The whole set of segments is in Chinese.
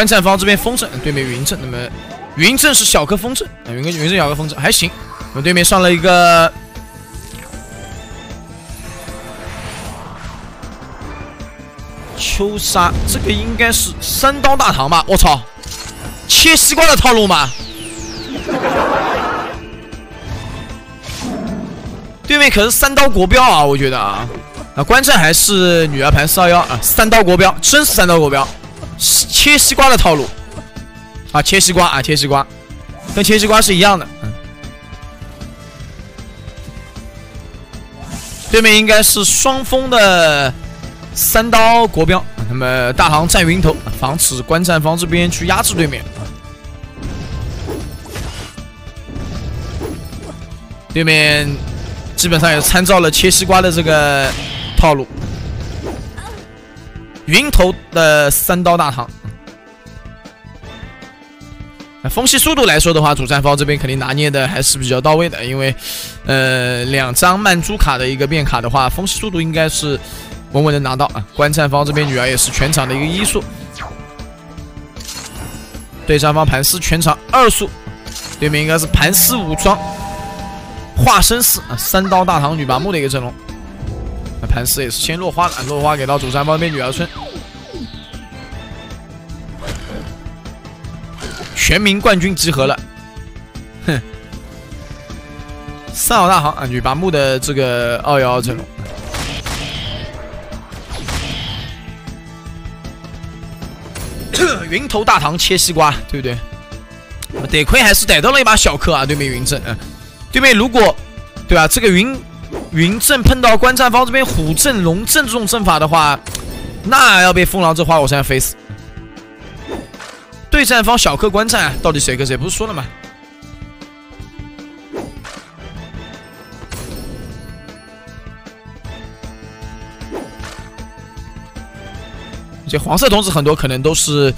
观战方这边风阵，对面云阵，那么云阵是小颗风阵，云跟云阵小颗风阵还行。我们对面上了一个秋沙，这个应该是三刀大唐吧？我操，切西瓜的套路吗？对面可是三刀国标啊，我觉得啊，啊，观战还是女儿牌四二幺啊，三刀国标，真是三刀国标，切西瓜的套路啊，切西瓜啊，切西瓜，跟切西瓜是一样的。嗯，对面应该是双峰的。三刀国标，那么大唐站云头，防止观战方这边去压制对面。对面基本上也参照了切西瓜的这个套路，云头的三刀大唐。风系速度来说的话，主战方这边肯定拿捏的还是比较到位的，因为呃两张曼珠卡的一个变卡的话，风系速度应该是。稳稳的拿到啊！观战方这边女儿也是全场的一个一速，对战方盘丝全场二速，对面应该是盘丝武装化身四啊三刀大唐女拔木的一个阵容。那盘丝也是先落花了，落花给到主战方这边女儿村，全民冠军集合了，哼，三号大唐啊女拔木的这个二幺二阵容。云头大唐切西瓜，对不对？得亏还是逮到了一把小克啊！对面云阵，嗯，对面如果对吧？这个云云阵碰到观战方这边虎阵、龙阵这种阵法的话，那要被风狼这花果山飞死。对战方小克观战，到底谁跟谁？不是说了吗？这黄色童子很多可能都是，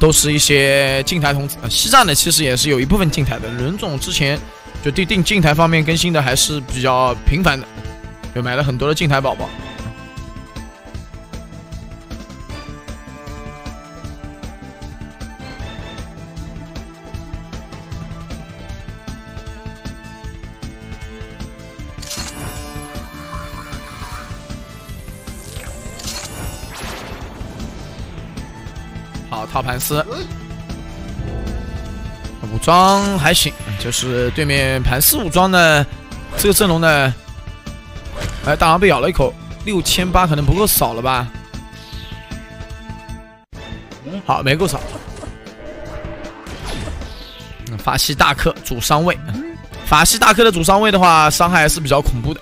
都是一些静台童子啊。西藏的其实也是有一部分静台的。人种之前就定定静台方面更新的还是比较频繁的，就买了很多的静台宝宝。好套盘丝，武装还行，就是对面盘丝武装呢，这个阵容呢，哎，大王被咬了一口，六千八可能不够扫了吧？好，没够扫。法系大克主伤位，法系大克的主伤位的话，伤害还是比较恐怖的。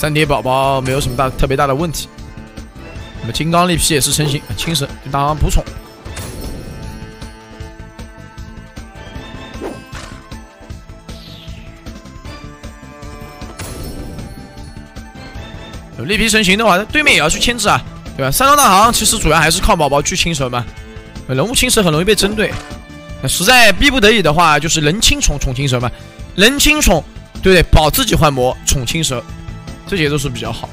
三叠宝宝没有什么大特别大的问题，那么金刚力皮也是成型，青蛇就当补宠。有力皮成型的话，对面也要去牵制啊，对吧？三刀大行其实主要还是靠宝宝去青蛇嘛，人物清蛇很容易被针对，实在逼不得已的话，就是人青宠宠青蛇嘛，人青宠对不对？保自己换魔宠青蛇。这节奏是比较好。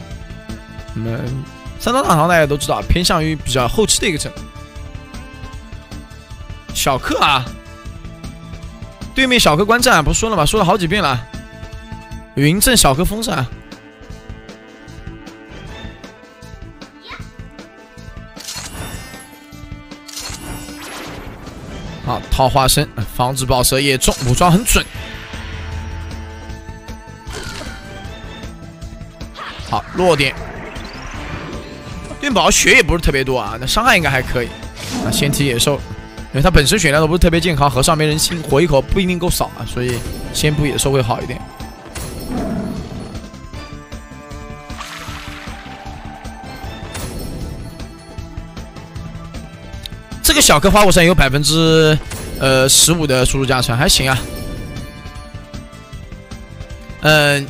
我们三刀大唐大家都知道，偏向于比较后期的一个阵容。小克啊，对面小克观战不是说了吗？说了好几遍了。云阵小克风扇。好，桃花身，防止宝蛇也中，武装很准。好，落点。电宝血也不是特别多啊，那伤害应该还可以。啊，先提野兽，因为它本身血量都不是特别健康，和尚没人清，活一口不一定够扫啊，所以先补野兽会好一点。这个小颗花果山有百分之呃十五的输入加成，还行啊。嗯，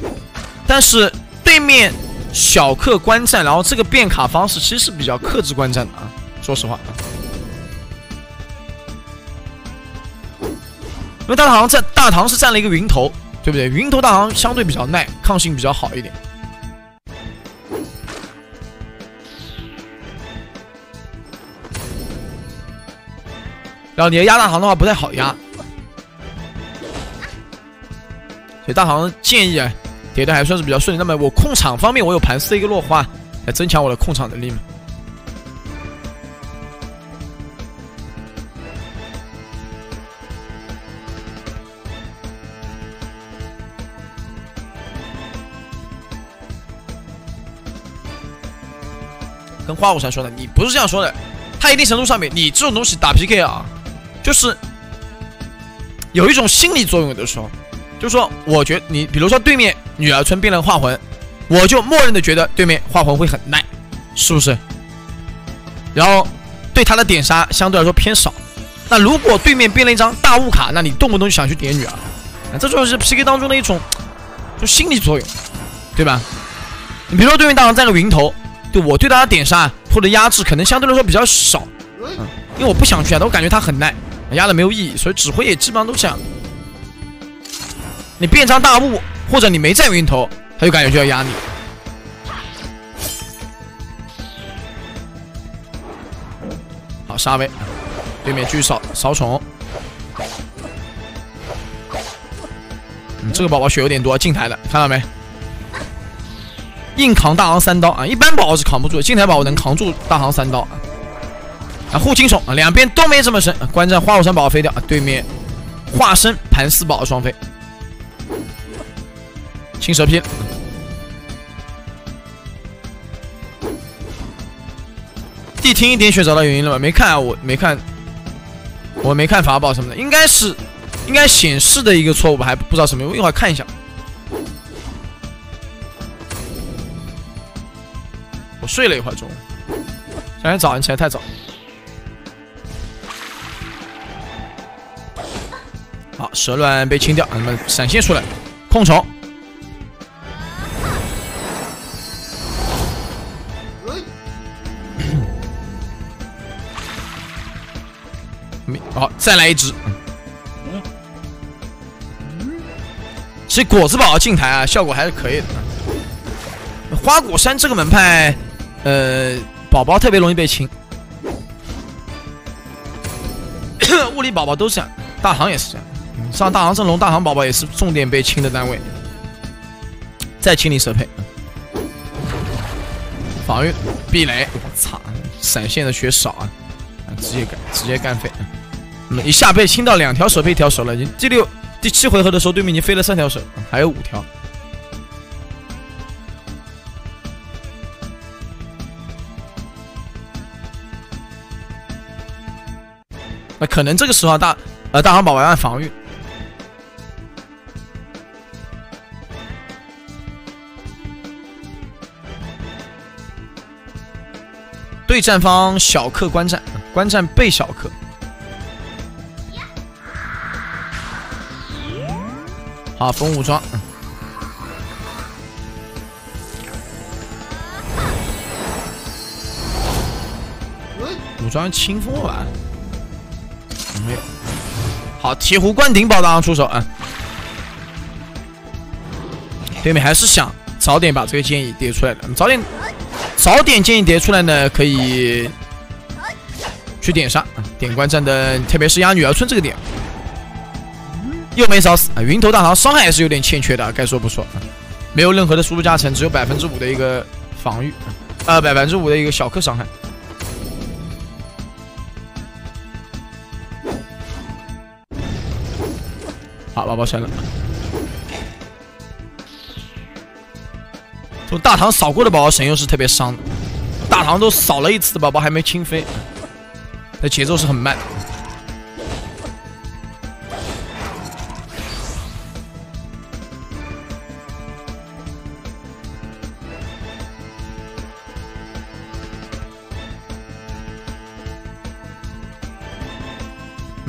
但是对面。小克观战，然后这个变卡方式其实是比较克制观战的啊，说实话。因为大唐在大唐是占了一个云头，对对不对？云头大唐相对比较耐，抗性比较好一点。然后你要压大唐的话不太好压，所以大唐建议啊，叠的还算是比较顺利。那么我控场方面，我有盘丝一个落花，来增强我的控场能力嘛。跟花果山说的，你不是这样说的。他一定程度上面，你这种东西打 PK 啊，就是有一种心理作用有的时候，就是说，我觉你，比如说对面女儿村变了个化魂，我就默认的觉得对面化魂会很耐，是不是？然后对他的点杀相对来说偏少。那如果对面变了一张大雾卡，那你动不动就想去点女儿，这就是 PK 当中的一种就心理作用，对吧？你比如说对面大王占个云头。对我对他的点杀或者压制可能相对来说比较少，嗯，因为我不想去啊，但我感觉他很耐，压的没有意义，所以指挥也基本上都这样。你变张大雾，或者你没在云头，他就感觉就要压你。好杀呗，对面继续扫扫宠。这个宝宝血有点多，进台的看到没？硬扛大行三刀啊！一般宝宝是扛不住，的，进台宝宝能扛住大行三刀啊！啊，护金手啊，两边都没这么神。观战花果山宝宝飞掉！对面化身盘丝宝双飞，青蛇劈。地听一点血找到原因了吗？没看啊，我没看，我没看法宝什么的，应该是应该显示的一个错误吧？还不知道什么，我一会儿看一下。我睡了一会儿，中午。今天早上起来太早。好，蛇卵被清掉，那么闪现出来，控虫。好，再来一只。其实果子宝进台啊，效果还是可以的。花果山这个门派。呃，宝宝特别容易被清，物理宝宝都是这样，大唐也是这样。上大唐阵容，大唐宝宝也是重点被清的单位。再清理蛇配，防御避雷，我操，闪现的血少啊，直接干，直接干飞。一下被清到两条蛇被，一条蛇了。第六、第七回合的时候，对面已经飞了三条蛇，还有五条。那可能这个时候大呃大航宝宝要防御，对战方小克观战，观战被小克，好封武装，武装清风了吧？没有，好，铁壶灌顶，宝刀出手啊！对面还是想早点把这个建议叠出来的，早点早点建议叠出来呢，可以去点杀点关战的，特别是压女儿村这个点，又没烧死啊！云头大唐伤害还是有点欠缺的，该说不说，没有任何的输入加成，只有百分之五的一个防御，呃，百分之五的一个小克伤害。好，宝宝升了。从大唐扫过的宝宝神又是特别伤，大唐都扫了一次的宝宝还没清飞，那节奏是很慢。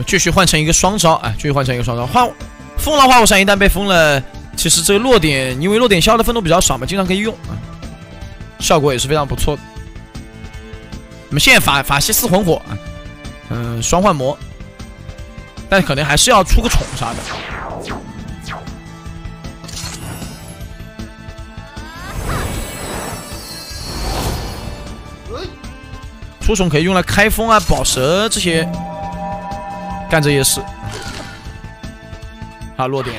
继续换成一个双招啊！继续换成一个双招，换风狼花火山一旦被封了，其实这落点因为落点消耗的愤怒比较少嘛，经常可以用啊，效果也是非常不错。我们现在法法西斯魂火啊，嗯，双幻魔，但可能还是要出个宠啥的。出宠可以用来开封啊、宝蛇这些。干这些事。好，落点。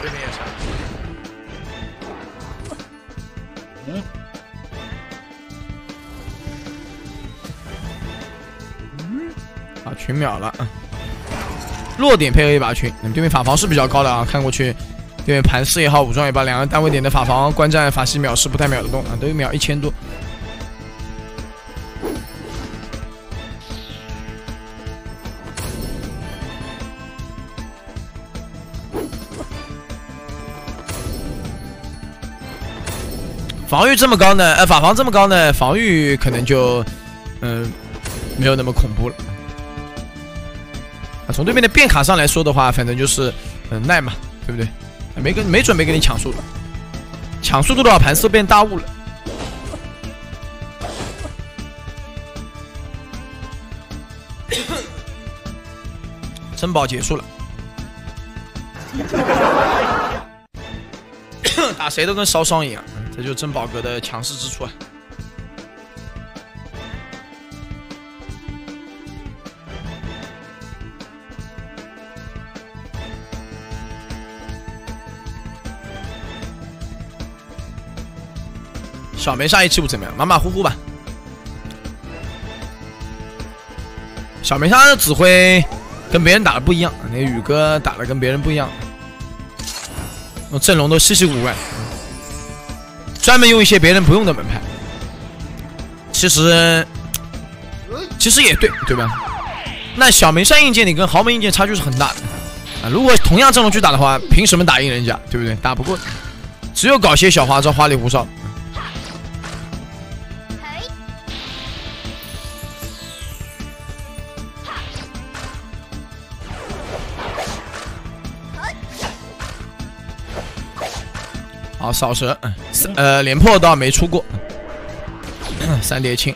对面也是。嗯。啊，群秒了。落点配合一把群，对面法防是比较高的啊，看过去。对面盘丝也好，武装也罢，两个单位点的法防观战法系秒是不太秒得动啊，都有秒一千多。防御这么高呢？呃，法防这么高呢？防御可能就嗯没有那么恐怖了。啊，从对面的变卡上来说的话，反正就是嗯耐嘛，对不对？没跟没准备跟你抢速度，抢速度的话，盘丝变大雾了。珍宝结束了，打谁都跟烧伤一样，这就是珍宝阁的强势之处啊。小梅上一期不怎么样，马马虎虎吧。小梅莎的指挥跟别人打的不一样，那宇哥打的跟别人不一样，那阵容都稀奇古怪，专门用一些别人不用的门派。其实，其实也对，对吧？那小梅山硬件你跟豪门硬件差距是很大的啊。如果同样阵容去打的话，凭什么打赢人家？对不对？打不过，只有搞些小花招、花里胡哨。扫蛇，呃，廉颇倒没出过，三叠青。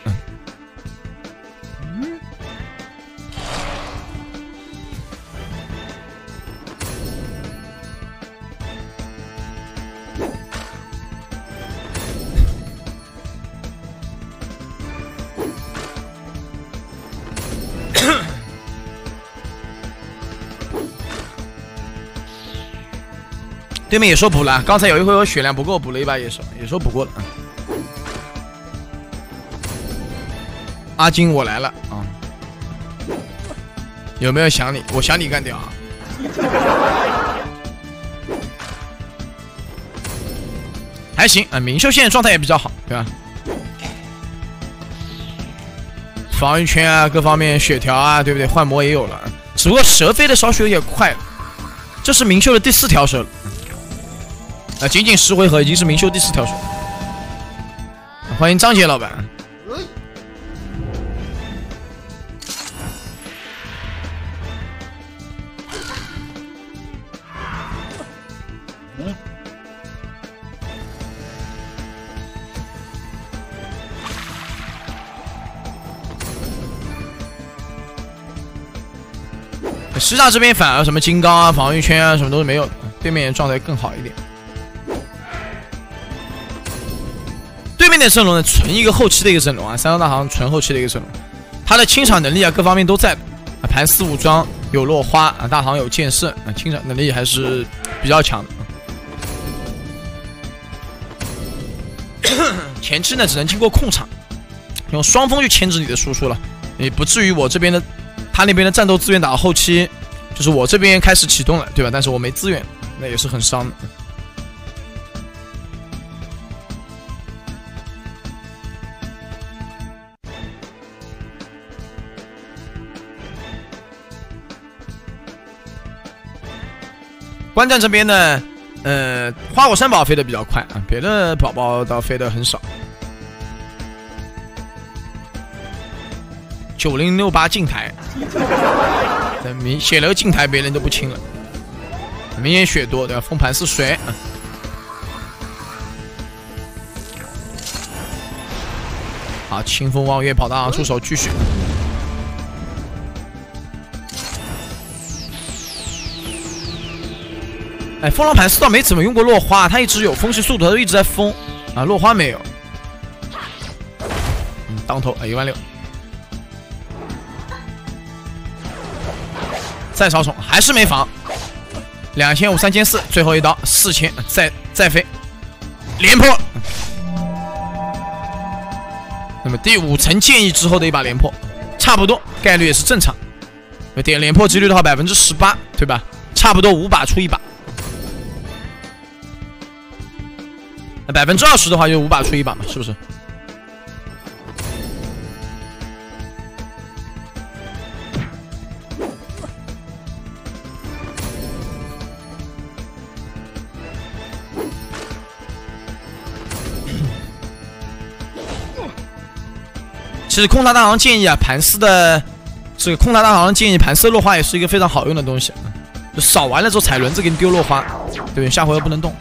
对面野兽补了，刚才有一回我血量不够，补了一把野兽，野兽补过了。阿金，我来了啊！有没有想你？我想你干掉啊！还行啊，明秀现在状态也比较好，对吧？防御圈啊，各方面血条啊，对不对？幻魔也有了，只不过蛇飞的稍许有点快。这是明秀的第四条蛇了。啊，仅仅十回合已经是明秀第四条水。欢迎张杰老板。师大这边反而什么金刚啊、防御圈啊，什么都是没有的，对面状态更好一点。的阵容呢，纯一个后期的一个阵容啊，三刀大行纯后期的一个阵容，他的清场能力啊，各方面都在啊，盘丝武装有落花啊，大行有剑圣啊，清场能力还是比较强的。前期呢，只能经过控场，用双峰去牵制你的输出了，也不至于我这边的他那边的战斗资源打到后期，就是我这边开始启动了，对吧？但是我没资源，那也是很伤的。观战这边呢，呃，花果山宝飞的比较快啊，别的宝宝倒飞的很少。九零六八镜台，明血流镜台别人都不清了，明显血多对吧？封盘是水。好，清风望月跑到出手继续。哎，风狼盘丝倒没怎么用过落花，他一直有风系速度，他都一直在风啊，落花没有。当头啊，一万六。再烧宠，还是没防。两千五，三千四，最后一刀，四千，再再飞，廉颇。那么第五层建议之后的一把廉颇，差不多概率也是正常。点廉颇几率的话，百分之十八，对吧？差不多五把出一把。那百分之二十的话，就五把出一把嘛，是不是？其实空塔大王建议啊，盘丝的这个空塔大王建议盘丝落花也是一个非常好用的东西，就扫完了之后踩轮子给你丢落花，对？下回又不能动。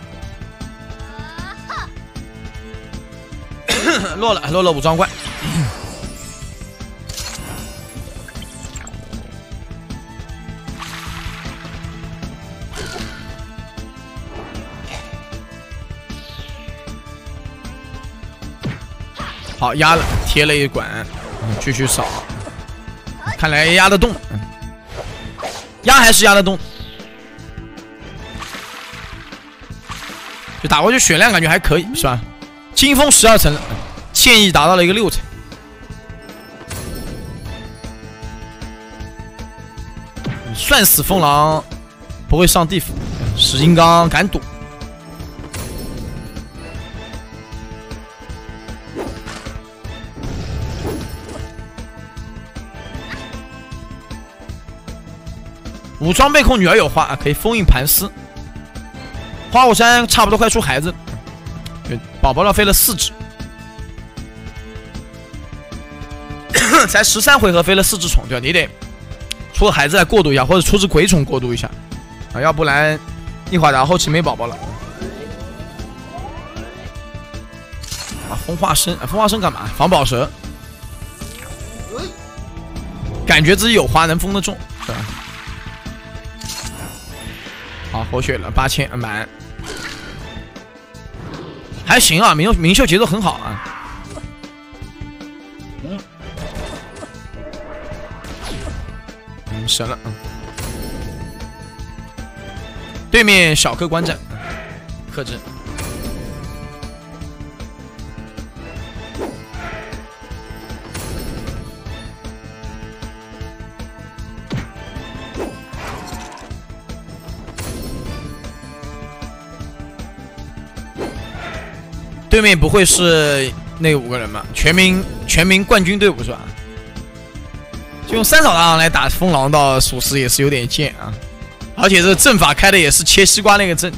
落了，落了武装怪。好压了，贴了一管，继续扫。看来压得动，压还是压得动。就打过去血量感觉还可以，是吧？金风十二层，建议达到了一个六层。算死风狼不会上地府，石金刚敢赌。武装被控，女儿有花啊，可以封印盘丝。花果山差不多快出孩子，宝宝要飞了四只，才十三回合飞了四只虫，对吧？你得出个孩子来过渡一下，或者出只鬼宠过渡一下啊，要不然一会儿然后期没宝宝了。啊，风化身，风化身干嘛？防宝蛇，感觉自己有花能封得中，是吧？好，活血了八千满，还行啊，明明秀节奏很好啊。嗯，神了，嗯。对面小克观战，克制。对面不会是那五个人吧？全民全民冠军队伍是吧？就用三扫大王来打风狼，到属实也是有点贱啊！而且这阵法开的也是切西瓜那个阵，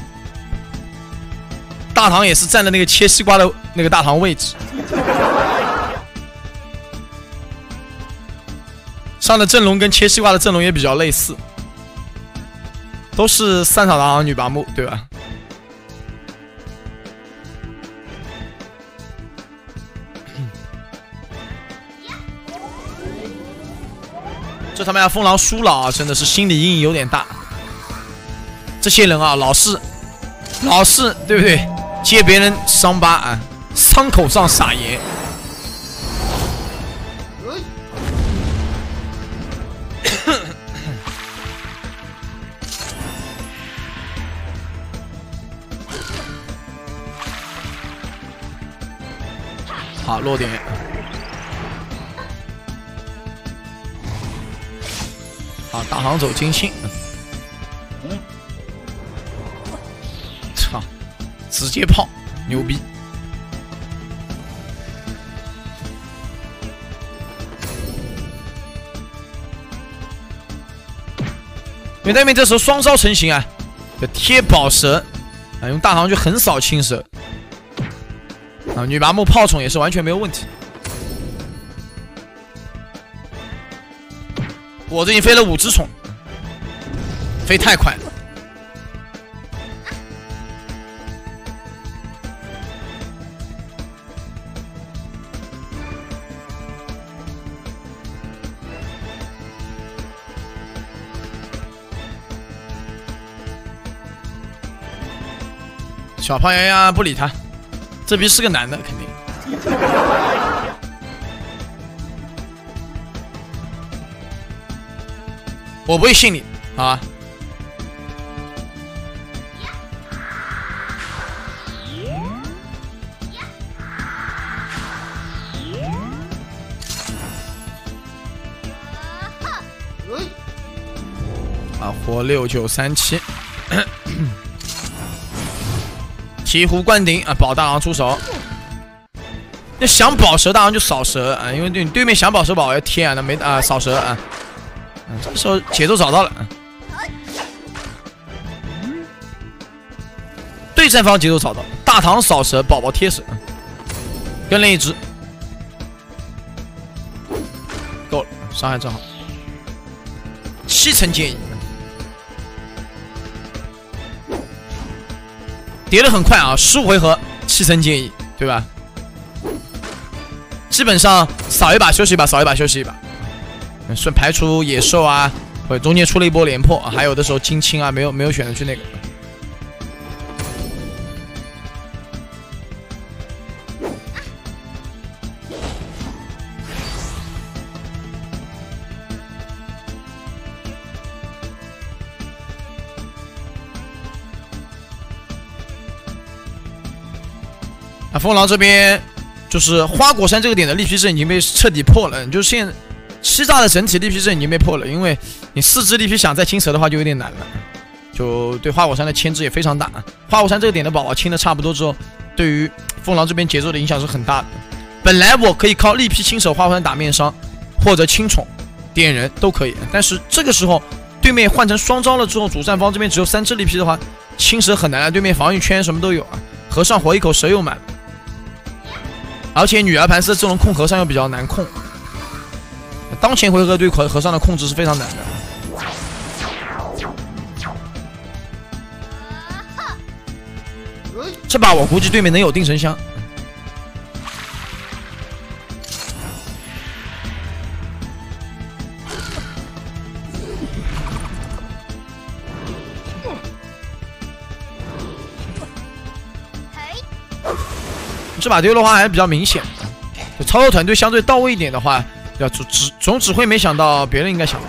大唐也是站在那个切西瓜的那个大唐位置，上的阵容跟切西瓜的阵容也比较类似，都是三扫大王女拔木，对吧？这他妈要风狼输了啊！真的是心理阴影有点大。这些人啊，老是老是对不对？揭别人伤疤啊，伤口上撒盐。好，落点。啊，大行走金星，嗯操，直接炮，牛逼！因为对面这时候双招成型啊，贴宝蛇啊，用大行去横扫青蛇啊，女拔木炮宠也是完全没有问题。我最近飞了五只虫，飞太快了。小胖丫丫不理他，这逼是个男的，肯定。我不会信你啊。啊，活六九三七，醍醐灌顶啊！保大王出手，那想保蛇大王就扫蛇啊，因为对你对面想保蛇宝要贴啊，那没啊扫蛇啊，这时候节奏找到了，对战方节奏找到，大唐扫蛇，宝宝贴蛇，跟另一只，够了，伤害正好，七层建议。叠的很快啊，十五回合七层建议，对吧？基本上扫一把休息一把，扫一把休息一把，是排除野兽啊，或中间出了一波连破，还有的时候金青啊，没有没有选择去那个。啊，风狼这边就是花果山这个点的力劈阵已经被彻底破了，就现欺诈的整体力劈阵已经被破了，因为你四只力劈想再清蛇的。话就有点难了，就对花果山的。牵制也非常大。花果山这个点的。宝宝清的。差不多之后，对于风狼这边节奏的。影响是很大的。本来我可以靠力劈清手花果山打面伤，或者清宠点人都可以，但是这个时候对面换成双招了之后，主战方这边只有三只力劈的。话，清蛇很难了。对面防御圈什么都有啊，和尚活一口蛇又满。而且女儿盘丝这种控和尚又比较难控，当前回合对和和尚的控制是非常难的。这把我估计对面能有定神香。这把丢的话还是比较明显，操作团队相对到位一点的话，要总指总指挥没想到，别人应该想到。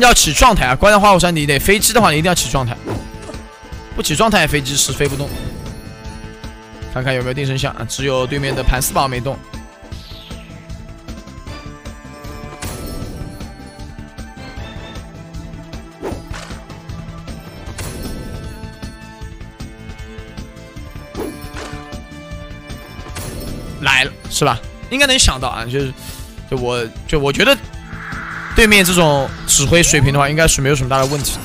要起状态啊！关在花果山你得飞机的话，你一定要起状态，不起状态飞机是飞不动。看看有没有定身像啊？只有对面的盘丝宝没动。来了是吧？应该能想到啊，就是就我就我觉得对面这种指挥水平的话，应该是没有什么大的问题。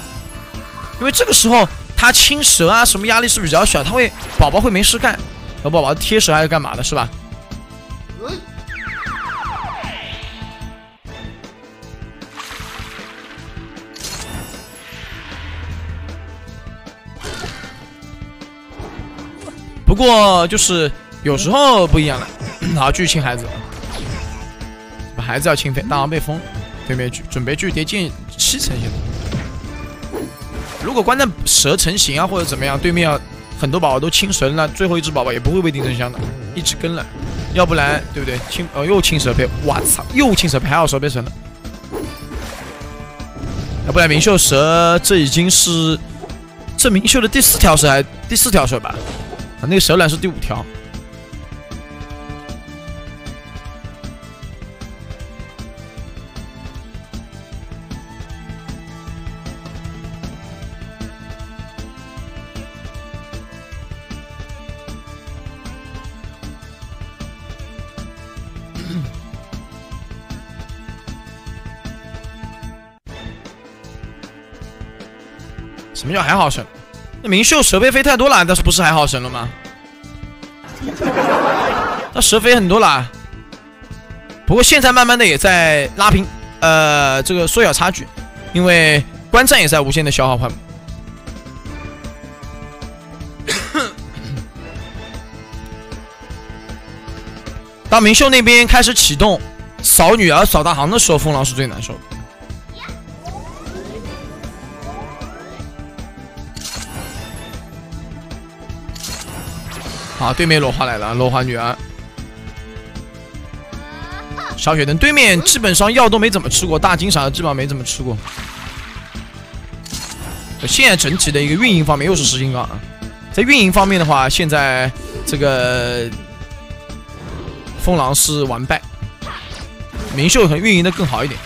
因为这个时候他青蛇啊，什么压力是比较小，他会宝宝会没事干。小宝宝贴蛇还是干嘛的，是吧？不过就是有时候不一样了。好，继续清孩子，把孩子要清飞。大王被封，对面准备继续叠进七层现在。如果关在蛇成型啊，或者怎么样，对面要。很多宝宝都清神了，最后一只宝宝也不会被定真香的，一直跟了，要不然对不对？清呃又清蛇胚，我操，又清蛇胚，还好蛇胚神了，要不然明秀蛇这已经是这明秀的第四条蛇还第四条蛇吧？啊，那个蛇卵是第五条。么叫还好神？那明秀蛇飞飞太多了，但是不是还好神了吗？那蛇飞很多了，不过现在慢慢的也在拉平，呃，这个缩小差距，因为观战也在无限的消耗换。当明秀那边开始启动。扫女儿扫大行的时候，风狼是最难受的。好，对面落花来了，落花女儿。小雪灯对面基本上药都没怎么吃过，大金啥的基本上没怎么吃过。现在整体的一个运营方面又是实心杠啊，在运营方面的话，现在这个风狼是完败，明秀可能运营的更好一点。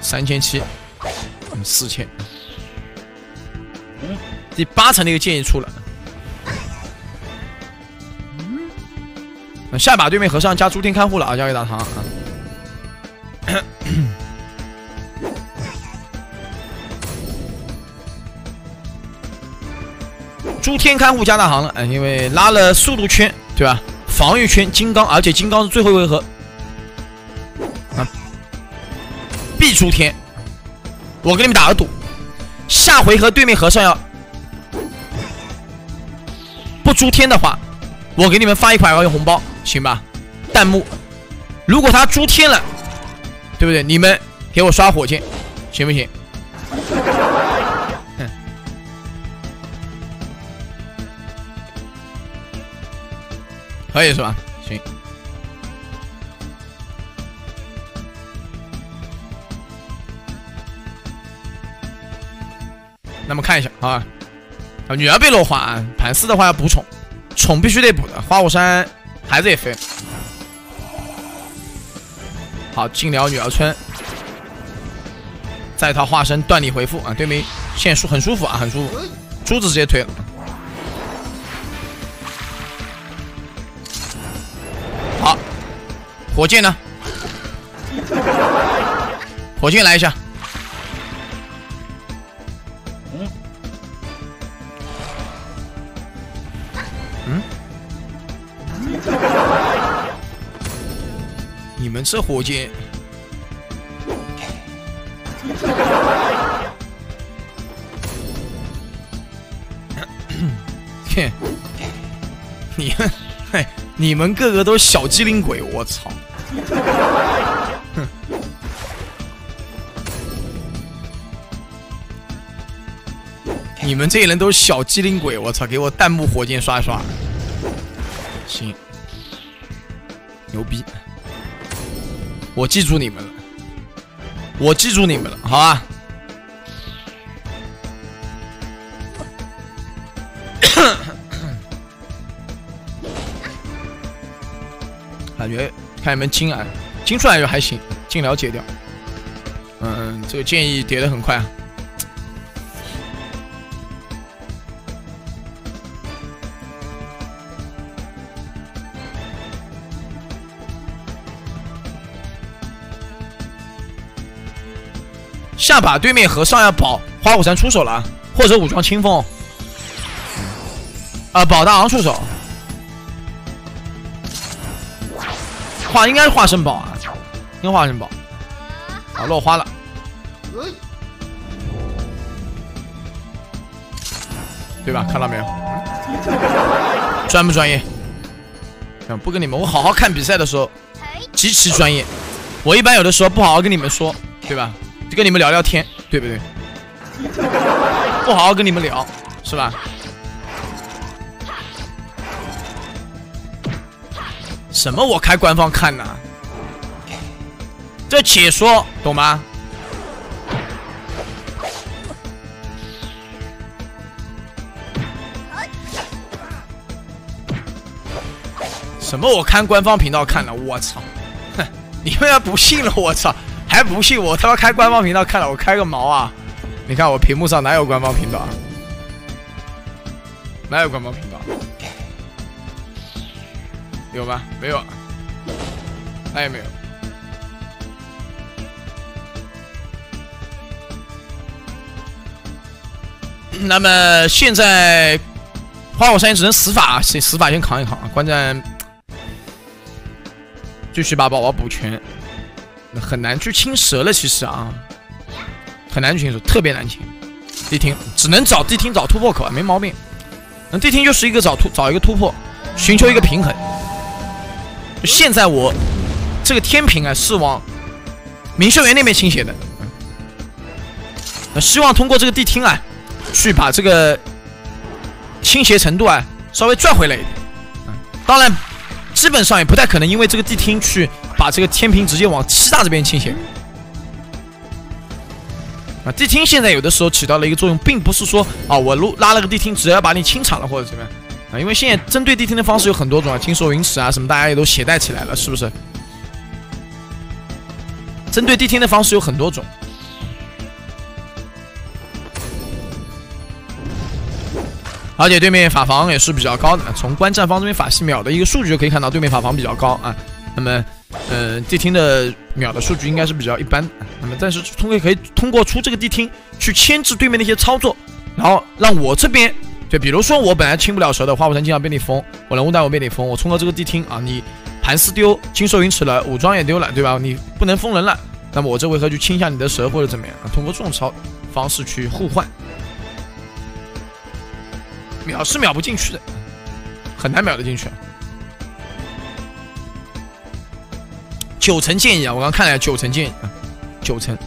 三千七，四千，第八层的一个建议出了。下把对面和尚加诸天看护了啊，交给大唐啊。诸天看护加大行了，哎，因为拉了速度圈，对吧？防御圈金刚，而且金刚是最后一回合啊，必出天。我给你们打个赌，下回合对面和尚要不诸天的话，我给你们发一块红包。行吧，弹幕，如果他诛天了，对不对？你们给我刷火箭，行不行？可以是吧？行。那么看一下啊，啊，女儿被落花，盘四的话要补宠，宠必须得补的，花果山。孩子也飞，好，进了女儿村，再套化身断力回复啊！对面现舒很舒服啊，很舒服，珠子直接推了。好，火箭呢？火箭来一下。你们这火箭，你们，嘿，你们个个都是小机灵鬼，我操！你们这些人都是小机灵鬼，我操！给我弹幕火箭刷一刷，行，牛逼。我记住你们了，我记住你们了，好吧？感觉看你们金啊，金出来就还行，金了解掉。嗯，这个建议叠的很快啊。下把对面和尚要保花果山出手了，或者武装清风，啊，保大昂出手，化应该是化身宝啊，应该化身宝，啊，落花了，对吧？看到没有？专不专业？不跟你们，我好好看比赛的时候极其专业，我一般有的时候不好好跟你们说，对吧？就跟你们聊聊天，对不对？不好好跟你们聊，是吧？什么？我开官方看呢？这且说，懂吗？什么？我看官方频道看了，我操！哼，你们要不信了，我操！还不信我他妈开官方频道看了，我开个毛啊！你看我屏幕上哪有官方频道？哪有官方频道？有吗？没有，那也没有。那么现在花果山只能死法，死死法先扛一扛啊！观战继续把宝宝补全。很难去清蛇了，其实啊，很难去清蛇，特别难清。地听只能找地听找突破口啊，没毛病。那地听就是一个找突找一个突破，寻求一个平衡。现在我这个天平啊是往明秀园那边倾斜的，那希望通过这个地听啊，去把这个倾斜程度啊稍微转回来一点。当然，基本上也不太可能因为这个地听去把这个天平直接往七大这边倾斜。啊，地听现在有的时候起到了一个作用，并不是说啊，我撸拉了个地听，只要把你清场了或者怎么样啊，因为现在针对地听的方式有很多种啊，金手云尺啊什么，大家也都携带起来了，是不是？针对地听的方式有很多种，而且对面法防也是比较高的，从观战方这边法系秒的一个数据就可以看到，对面法防比较高啊，那么。呃，地听的秒的数据应该是比较一般，那么但是通过可以通过出这个地听去牵制对面的一些操作，然后让我这边，就比如说我本来清不了蛇的花果山经常被你封，我人物带我被你封，我冲到这个地听啊，你盘丝丢，金兽云尺了，武装也丢了，对吧？你不能封人了，那么我这回合就清一下你的蛇或者怎么样，通过这种操方式去互换，秒是秒不进去的，很难秒得进去。九成建议啊！我刚看了下九成建议啊，九成。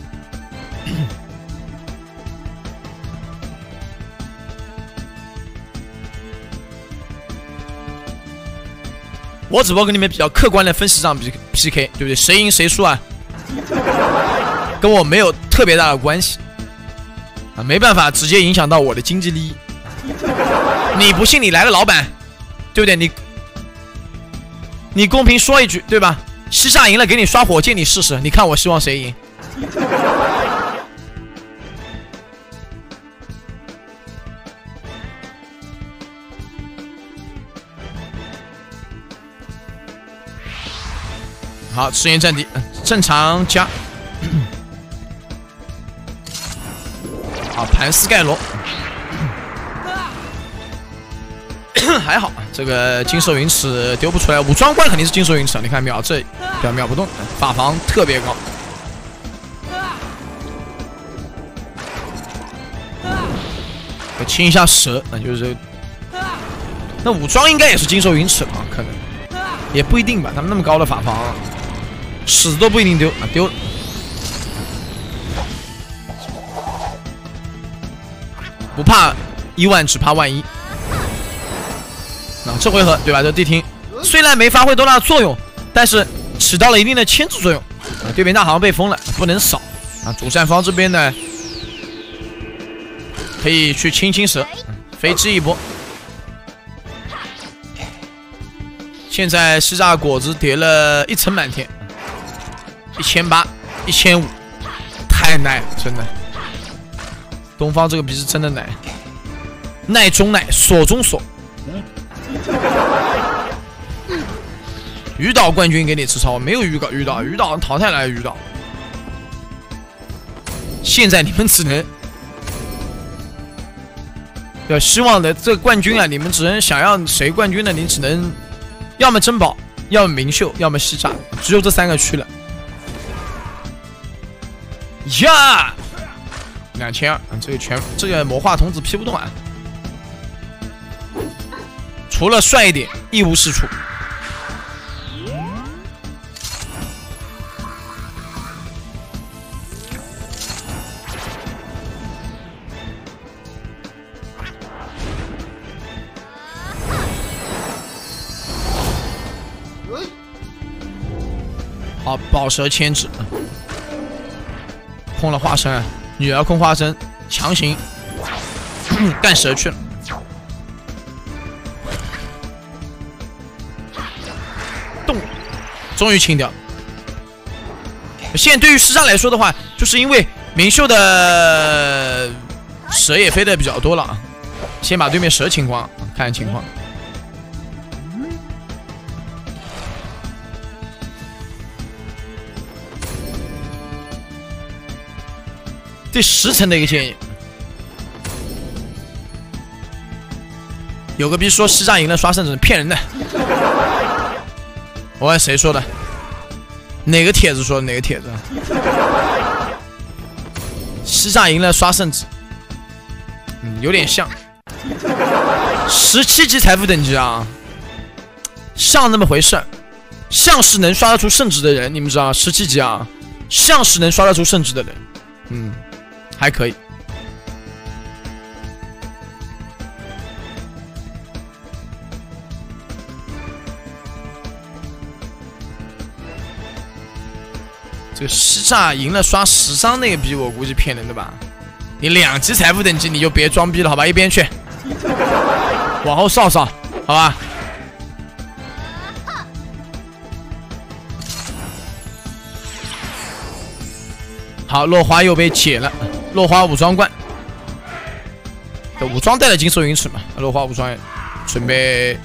我只不过跟你们比较客观的分析这场 P P K，对不对？谁赢谁输啊？跟我没有特别大的关系啊，没办法直接影响到我的经济利益。你不信，你来个老板，对不对？你你公平说一句，对吧？西夏赢了，给你刷火箭，你试试。你看我希望谁赢？好，迟延战地，正常加。好，盘丝盖罗。还好，这个金色云尺丢不出来。武装怪肯定是金色云尺，你看秒这 秒秒不动，法防特别高。我清一下蛇，那就是那武装应该也是金兽云尺啊？可能也不一定吧，他们那么高的法防，屎都不一定丢啊，丢了。不怕一万，只怕万一。这回合对吧？这地听虽然没发挥多大的作用，但是起到了一定的牵制作用。啊，对面大好像被封了，不能扫。啊，主战方这边呢，可以去清清蛇，飞机一波。现在西栅果子叠了一层满天，一千八，一千五，太奶了，真的。东方这个逼是真的奶，耐中耐，锁中锁。鱼岛冠军给你吃超，没有鱼岛，鱼岛，鱼岛淘汰了，鱼岛。现在你们只能，要希望的这冠军啊，你们只能想要谁冠军呢？你只能要么珍宝，要么明秀，要么西栅，只有这三个区了。呀，两千二，这个全这个魔化童子劈不动啊。除了帅一点，一无是处。好，宝蛇牵制，空了化身，女儿空化身，强行 干蛇去了。终于清掉。现在对于师上来说的话，就是因为明秀的蛇也飞的比较多了啊，先把对面蛇清光，看看情况。第十层的一个建议，有个逼说西藏赢了刷圣旨，骗人的。我问谁说的？哪个帖子说的？哪个帖子？西夏赢了刷圣旨，嗯，有点像。十七级财富等级啊，像那么回事。像是能刷得出圣旨的人，你们知道十七级啊，像是能刷得出圣旨的人，嗯，还可以。这个西栅赢了刷十张那个逼，我估计骗人的吧？你两级财富等级你就别装逼了，好吧？一边去，往后扫扫，好吧？好，落花又被解了，落花武装冠，武装带了金色云尺嘛？落花武装准备。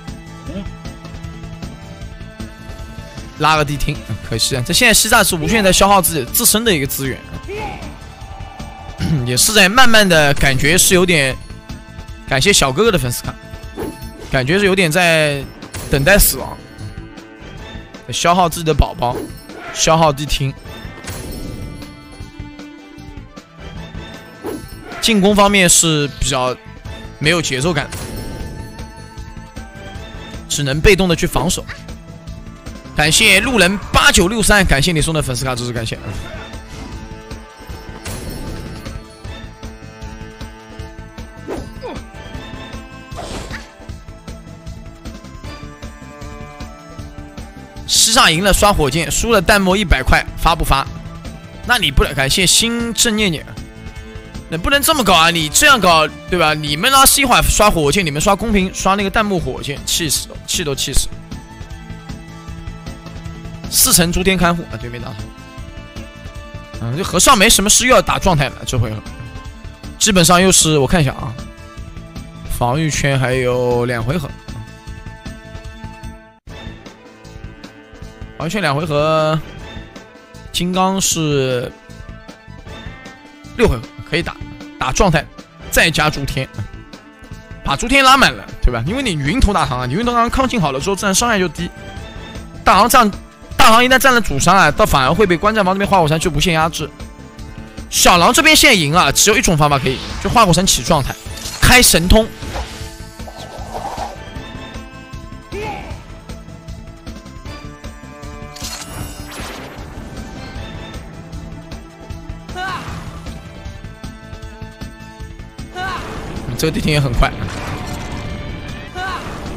拉个地听，可惜啊！这现在西藏是无限在消耗自己自身的一个资源，也是在慢慢的感觉是有点感谢小哥哥的粉丝卡，感觉是有点在等待死亡，消耗自己的宝宝，消耗地听，进攻方面是比较没有节奏感，只能被动的去防守。感谢路人八九六三，感谢你送的粉丝卡支持，感谢。西上赢了刷火箭，输了弹幕一百块，发不发？那你不能感谢新正念念，那不能这么搞啊！你这样搞对吧？你们拉西华刷火箭，你们刷公屏刷那个弹幕火箭，气死了，气都气死。四层诸天看护啊，对面打。嗯，这和尚没什么事，又要打状态了。这回合基本上又是我看一下啊，防御圈还有两回合。防御圈两回合，金刚是六回合可以打，打状态再加诸天，把诸天拉满了，对吧？因为你云头大唐啊，你云头大唐抗性好了之后，自然伤害就低。大唐这样。大狼一旦占了主伤啊，倒反而会被观战方这边花果山去无限压制。小狼这边现在赢啊，只有一种方法可以，就花果山起状态，开神通。这个地听也很快，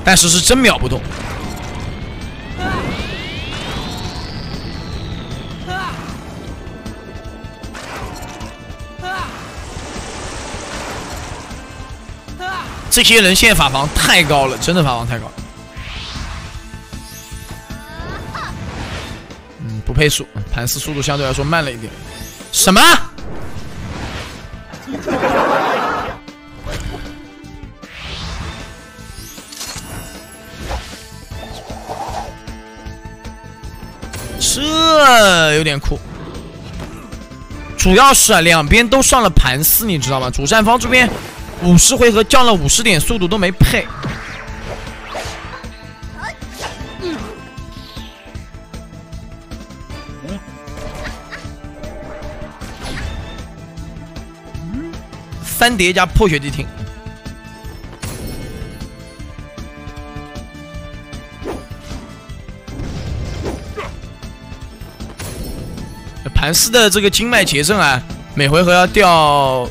但是是真秒不动。这些人现在法防太高了，真的法防太高。嗯，不配速，盘丝速度相对来说慢了一点。什么？这有点酷。主要是啊，两边都上了盘丝，你知道吗？主战方这边。五十回合降了五十点速度都没配，三叠加破血地听，盘丝的这个经脉结阵啊，每回合要掉。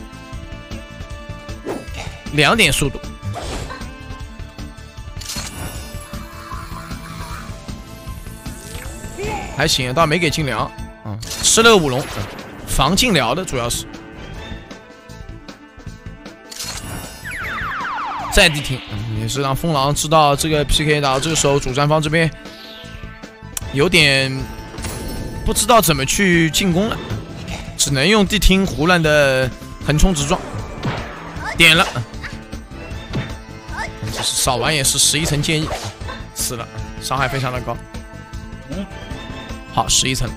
两点速度，还行，倒没给禁疗，嗯，吃了个五龙，防禁疗的主要是。再地听，也是让风狼知道这个 PK 打到这个时候，主战方这边有点不知道怎么去进攻了，只能用地听胡乱的横冲直撞，点了。扫完也是十一层建议，死了，伤害非常的高。好，十一层，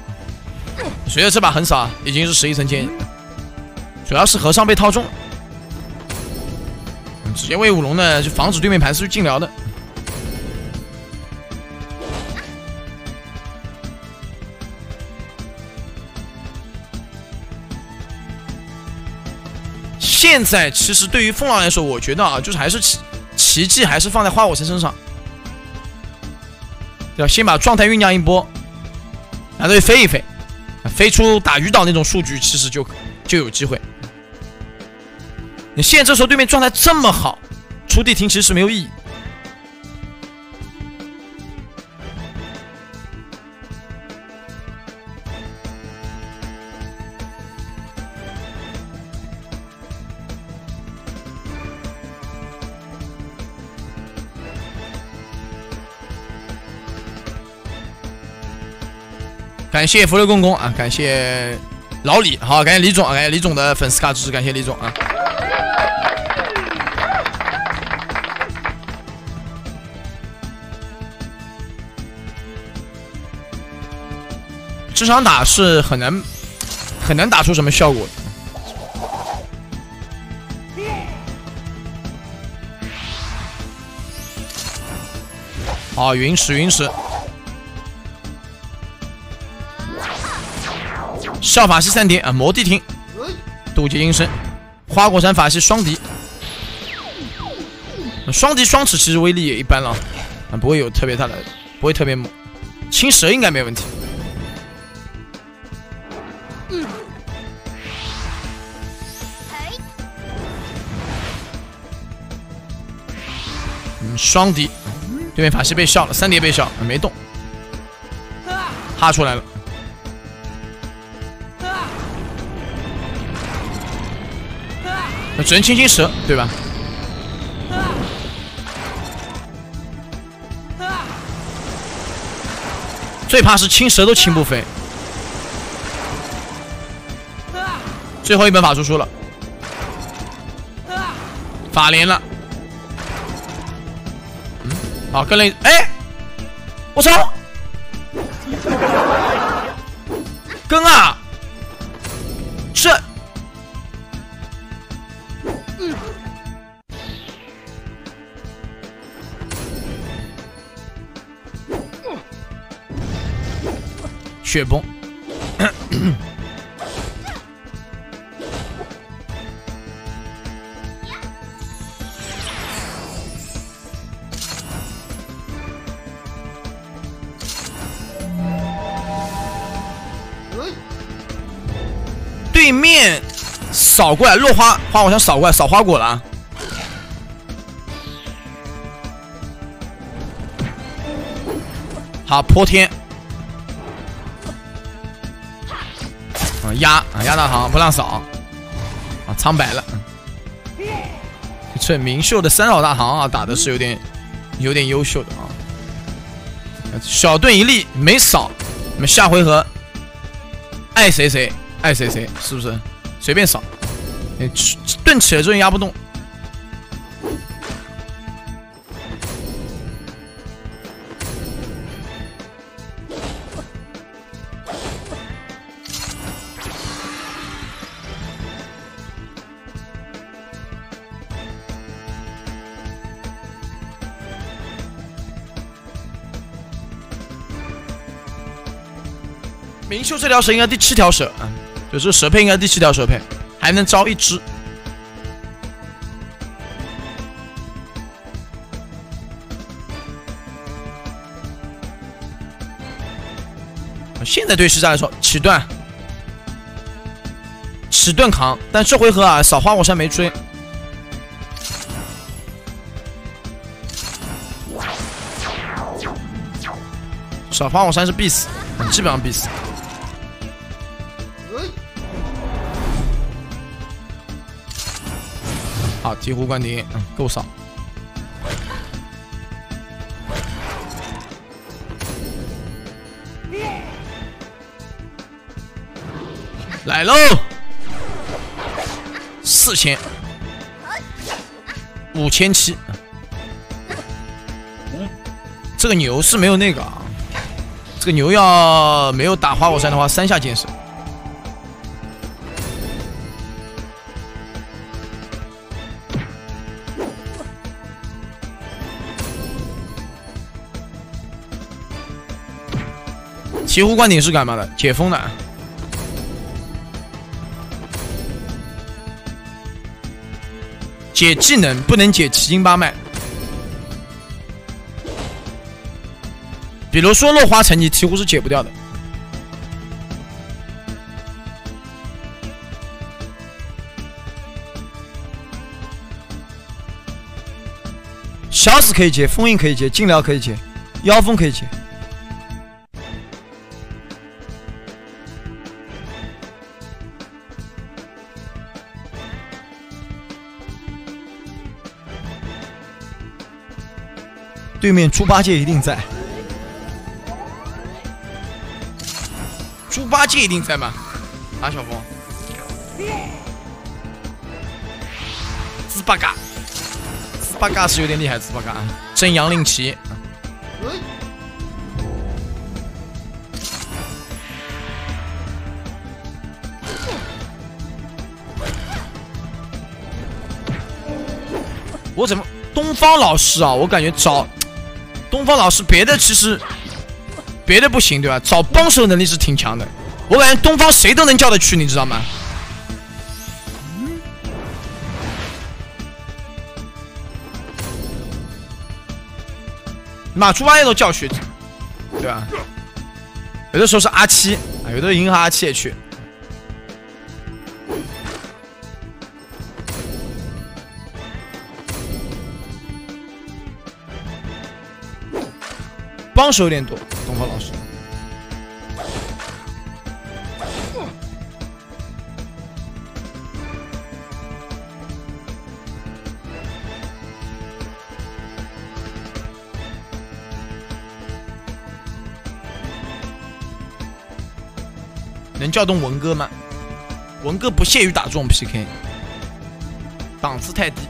随着这把横扫已经是十一层建议，主要是和尚被套中，直接喂五龙呢，就防止对面盘去进疗的。现在其实对于凤狼来说，我觉得啊，就是还是。奇迹还是放在花火神身上，要先把状态酝酿一波，然后飞一飞，飞出打鱼岛那种数据，其实就就有机会。你现在这时候对面状态这么好，出地停其实没有意义。感谢福禄公公啊！感谢老李，好，感谢李总啊，感谢李总的粉丝卡支持，感谢李总啊！这场打是很难很难打出什么效果的。好，云石，云石。效法系三叠啊，魔帝庭，渡劫阴身，花果山法系双敌，双敌双齿其实威力也一般了，啊，不会有特别大的，不会特别猛，青蛇应该没问题。嗯，双敌，对面法系被笑了，三叠被笑，没动，哈出来了。那只能清清蛇，对吧？最怕是清蛇都清不飞。最后一本法术输了，法连了。好，跟了，哎，我操，雪崩，对面扫过来，落花花果山扫过来，扫花果了。好，泼天。压啊压大堂不让扫啊苍白了，这明秀的三老大堂啊打的是有点有点优秀的啊，小盾一立没扫，我们下回合爱谁谁爱谁谁是不是？随便扫，盾起来之后压不动。这条蛇应该第七条蛇啊，就这蛇配应该第七条蛇配，还能招一只。现在对实战来说，起盾，起盾扛，但这回合啊，扫花火山没追，小花火山是必死，基本上必死。醍醐灌顶，嗯，够少。来喽，四千，五千七。这个牛是没有那个啊，这个牛要没有打花果山的话，三下剑神。醍醐灌顶是干嘛的？解封的。解技能不能解奇经八脉。比如说落花城，你几乎是解不掉的。小死可以解，封印可以解，禁疗可以解，妖风可以解。对面猪八戒一定在，猪八戒一定在吗？啊，小峰，猪八嘎，猪八嘎是有点厉害，猪八嘎，真阳令旗，我怎么东方老师啊？我感觉找。东方老师，别的其实别的不行，对吧？找帮手能力是挺强的，我感觉东方谁都能叫得去，你知道吗？马猪八戒都叫去，对吧？有的时候是阿七啊，有的银河阿七也去。帮手有点多，东方老师能叫动文哥吗？文哥不屑于打这种 PK，档次太低。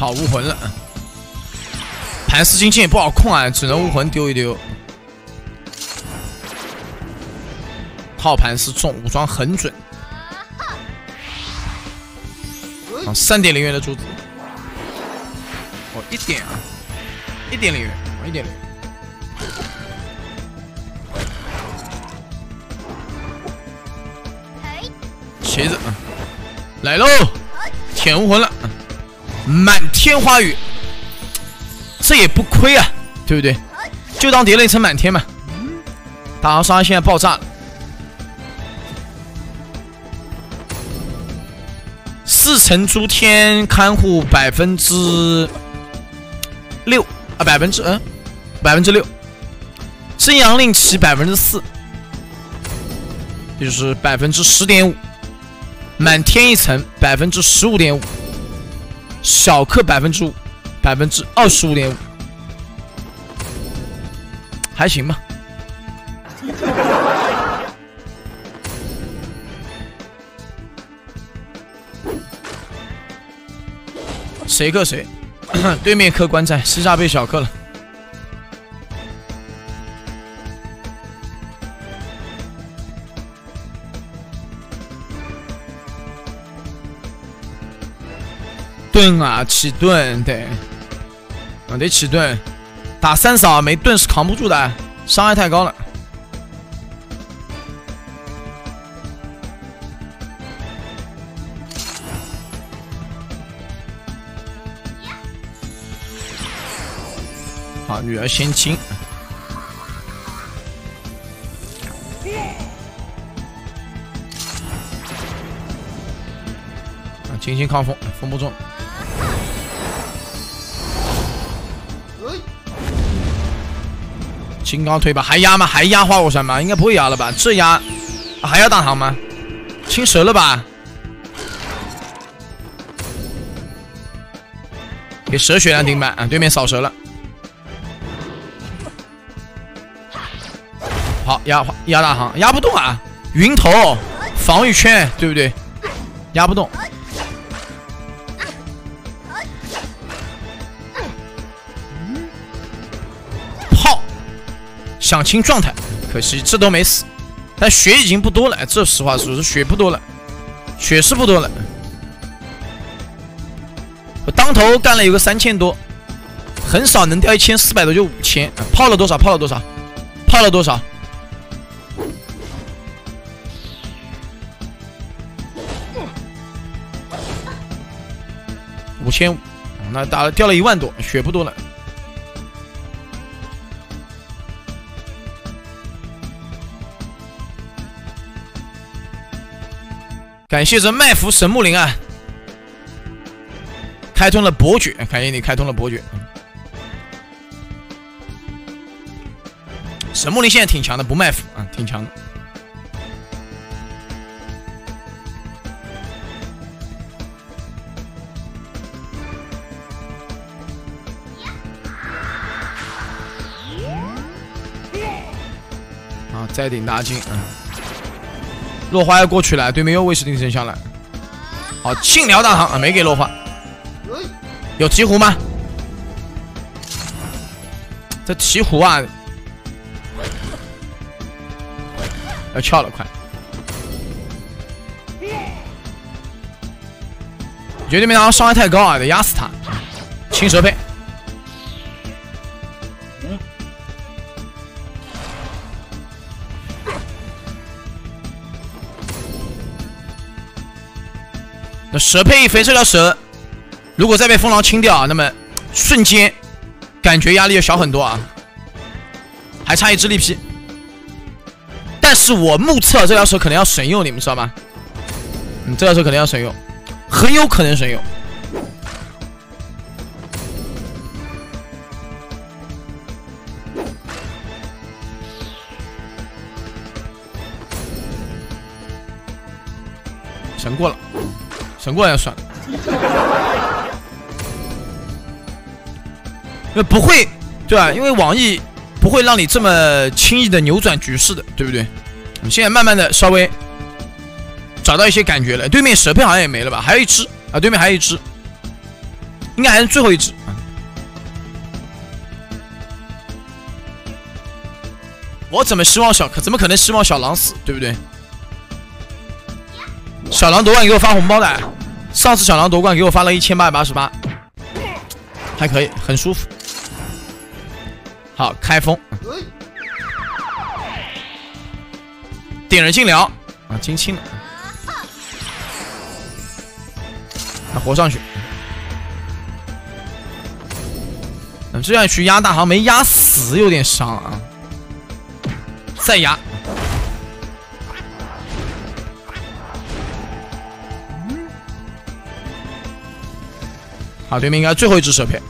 好，无魂了。盘丝金剑也不好控啊，只能无魂丢一丢。套盘丝重，武装很准。啊，三点零元的珠子。哦，一点啊，一点零元，一点零。茄子，来喽，舔无魂了。满天花雨，这也不亏啊，对不对？就当叠了一层满天嘛。大行伤现在爆炸了，四层诸天看护百分之六啊，百分之嗯，百分之六。真阳令旗百分之四，也就是百分之十点五。满天一层百分之十五点五。小克百分之五，百分之二十五点五，还行吧。谁克谁？对面克关战，西夏被小克了。盾啊，起盾，对，啊得起盾，打三扫没盾是扛不住的，伤害太高了。好，女儿先亲。啊，轻轻抗风，风不中。金刚推吧，还压吗？还压花果山吗？应该不会压了吧？这压还要大唐吗？清蛇了吧？给蛇血量顶满啊！对面扫蛇了。好压压大唐，压不动啊！云头防御圈，对不对？压不动。清状态，可惜这都没死，但血已经不多了。这实话实说，血不多了，血是不多了。我当头干了有个三千多，很少能掉一千四百多就五千。泡了多少？泡了多少？泡了多少？五千五，那打了掉了一万多，血不多了。感谢这麦弗神木林啊，开通了伯爵，感谢你开通了伯爵。神木林现在挺强的，不麦弗啊，挺强的。啊，再顶大金，嗯。落花要过去了，对面又卫士定神像了。好，庆辽大唐啊，没给落花。有鹈鹕吗？这鹈鹕啊，要翘了，快！觉得对面大唐伤害太高啊，得压死他。青蛇配。那蛇配一飞，这条蛇如果再被风狼清掉啊，那么瞬间感觉压力要小很多啊，还差一只力劈。但是我目测这条蛇可能要神用，你们知道吗？嗯，这条蛇可能要神用，很有可能神用。神过了。神过来算了，因为不会，对吧？因为网易不会让你这么轻易的扭转局势的，对不对？你现在慢慢的稍微找到一些感觉了。对面蛇片好像也没了吧？还有一只啊，对面还有一只，应该还是最后一只。我怎么希望小可怎么可能希望小狼死，对不对？小狼夺冠给我发红包的，上次小狼夺冠给我发了一千八百八十八，还可以，很舒服。好，开封，点人进疗啊，金清了，那活上去，这样去压大行没压死，有点伤啊，再压。好，对面应该最后一只蛇片。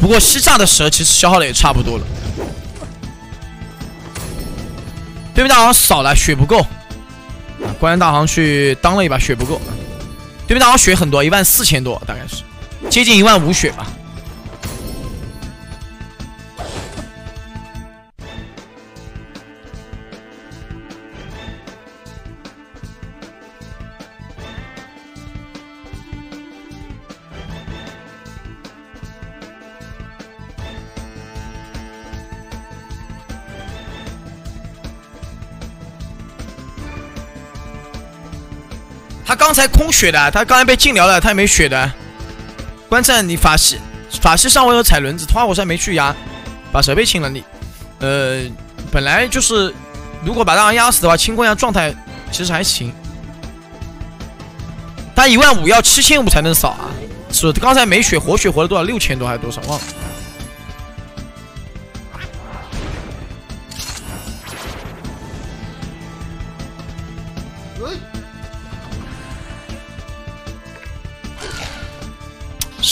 不过西夏的蛇其实消耗的也差不多了。对面大行少了，血不够。关键大行去当了一把，血不够。对面大行血很多，一万四千多，大概是接近一万五血吧。才空血的，他刚才被禁疗了，他也没血的。观战你法系法系上位有踩轮子，花火山没去压，把蛇被清了。你，呃，本来就是，如果把大王压死的话，清空一下状态其实还行。他一万五要七千五才能扫啊，是刚才没血，活血活了多少？六千多还是多少？忘了。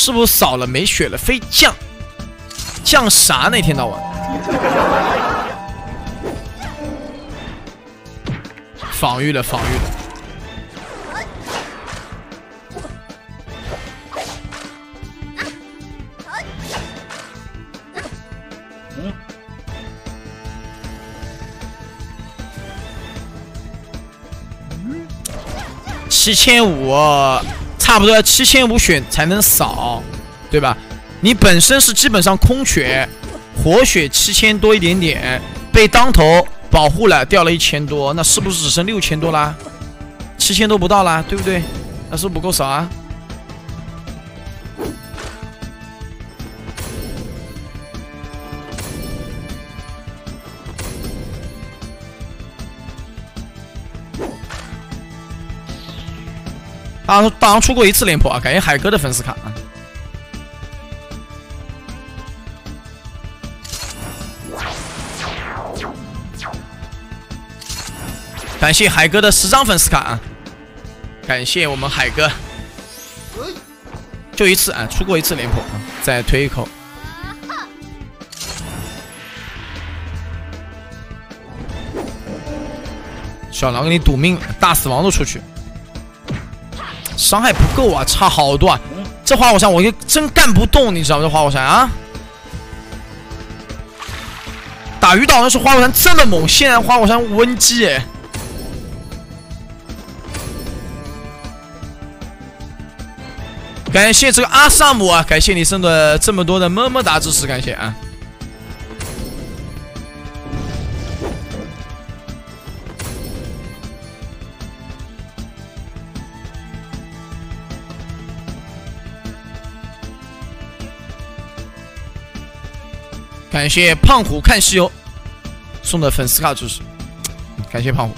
是不是少了没血了？非降降啥？那天到晚防御了，防御了。七千五。差不多要七千五血才能扫，对吧？你本身是基本上空血，活血七千多一点点，被当头保护了，掉了一千多，那是不是只剩六千多啦？七千多不到啦，对不对？那是不是不够少啊？大大当出过一次廉颇啊！感谢海哥的粉丝卡啊！感谢海哥的十张粉丝卡啊！感谢我们海哥，就一次啊，出过一次廉颇啊！再推一口，小狼给你赌命，大死亡都出去。伤害不够啊，差好多啊！这花果山我就真干不动，你知道吗？这花果山啊，打鱼岛那时候花果山这么猛，现在花果山温基哎！感谢这个阿萨姆啊，感谢你送的这么多的么么哒支持，感谢啊！感谢胖虎看西游送的粉丝卡支持，感谢胖虎。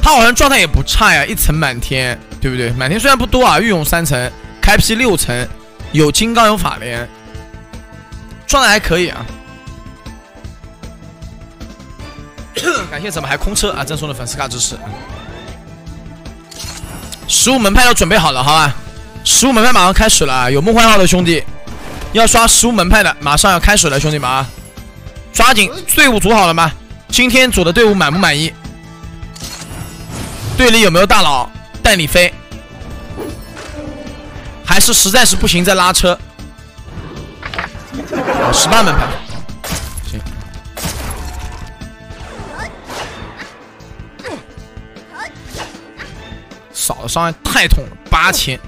他好像状态也不差呀，一层满天。对不对？满天虽然不多啊，御勇三层，开辟六层，有金刚有法莲，状态还可以啊。感谢怎么还空车啊？赠送的粉丝卡支持。十五门派都准备好了，好吧？十五门派马上开始了！有梦幻号的兄弟要刷十五门派的，马上要开始了，兄弟们啊！抓紧，队伍组好了吗？今天组的队伍满不满意？队里有没有大佬？带你飞，还是实在是不行再拉车。十八门牌，行。少的伤害太痛了，八千。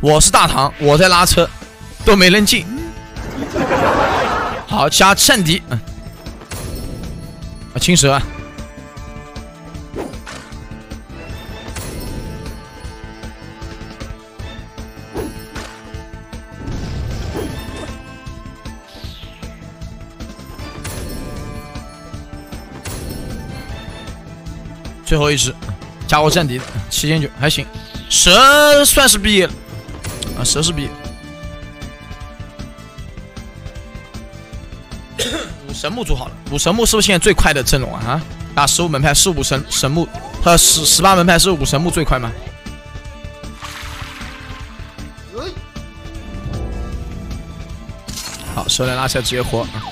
我是大唐，我在拉车，都没人进。好，加战敌，嗯，啊，青蛇。最后一只，加我战敌的七千九还行，蛇算是毕业了啊，蛇是毕业。五神木组好了，五神木是不是现在最快的阵容啊？啊，打十五门派是五神神木，和十十八门派是五神木最快吗？好，蛇来拉起来直接活啊。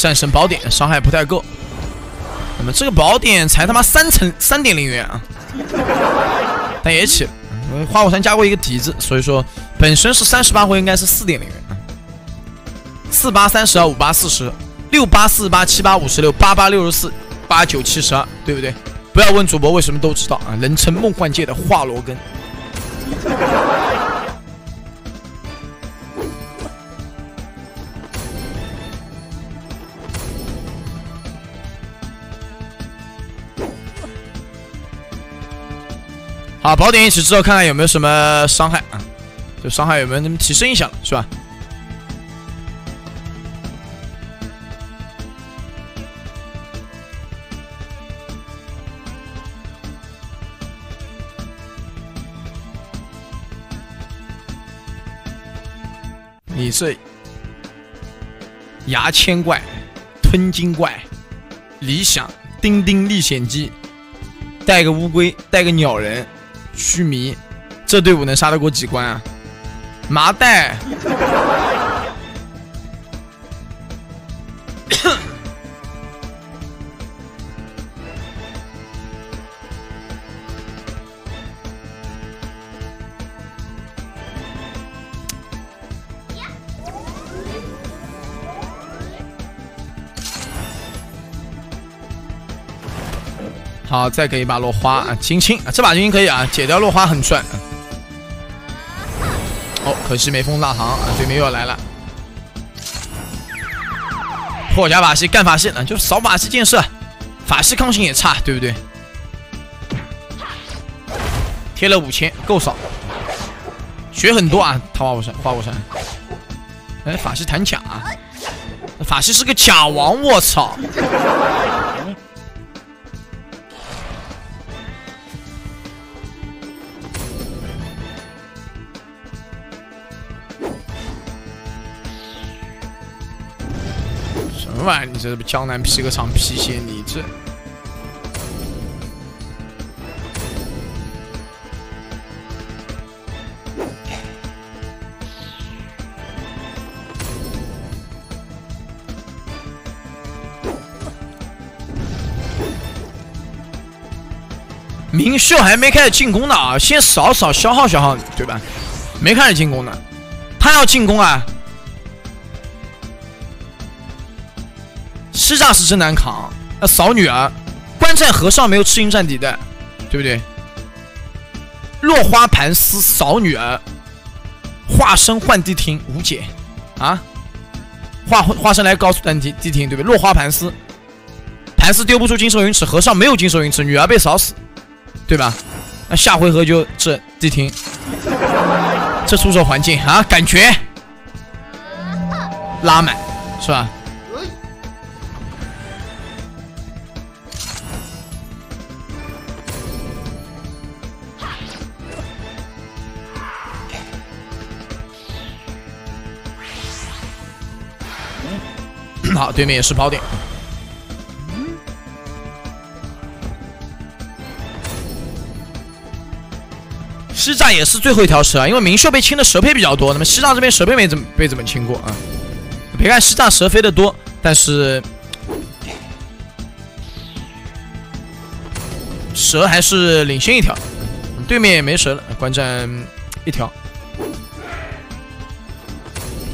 战神宝典伤害不太够，那么这个宝典才他妈三层三点零元啊，但也起了，因为花果山加过一个底子，所以说本身是三十八回应该是四点零元啊，四八三十二五八四十六八四八七八五十六八八六十四八九七十二，对不对？不要问主播为什么都知道啊，人称梦幻界的华罗根。好，宝典一起之后，看看有没有什么伤害啊？就伤害有没有那么提升一下了，是吧？你是牙签怪、吞金怪、理想、丁丁历险记，带个乌龟，带个鸟人。须弥，这队伍能杀得过几关啊？麻袋。好，再给一把落花啊，金青啊，这把金青可以啊，解掉落花很帅。哦，可惜没封大唐啊，对面又要来了。破甲法系干法系，那就扫法系建设，法系抗性也差，对不对？贴了五千，够少，血很多啊，桃花无山，花无山。哎，法系弹甲，法系是个甲王，我操！么玩意你这不江南皮革厂皮鞋，你这明秀还没开始进攻呢啊，先扫扫消耗消耗，对吧？没开始进攻呢，他要进攻啊！师炸是真难扛，那扫女儿，观战和尚没有赤音战底的，对不对？落花盘丝扫女儿，化身换地听无解啊！化化身来告诉丹地地听，对不对？落花盘丝，盘丝丢不出金兽云尺，和尚没有金兽云尺，女儿被扫死，对吧？那下回合就这地听，这出手环境啊，感觉拉满是吧？好，对面也是宝典。西藏也是最后一条蛇啊，因为明秀被清的蛇胚比较多，那么西藏这边蛇胚没怎么被怎么清过啊？别看西藏蛇飞的多，但是蛇还是领先一条，对面也没蛇了，观战一条。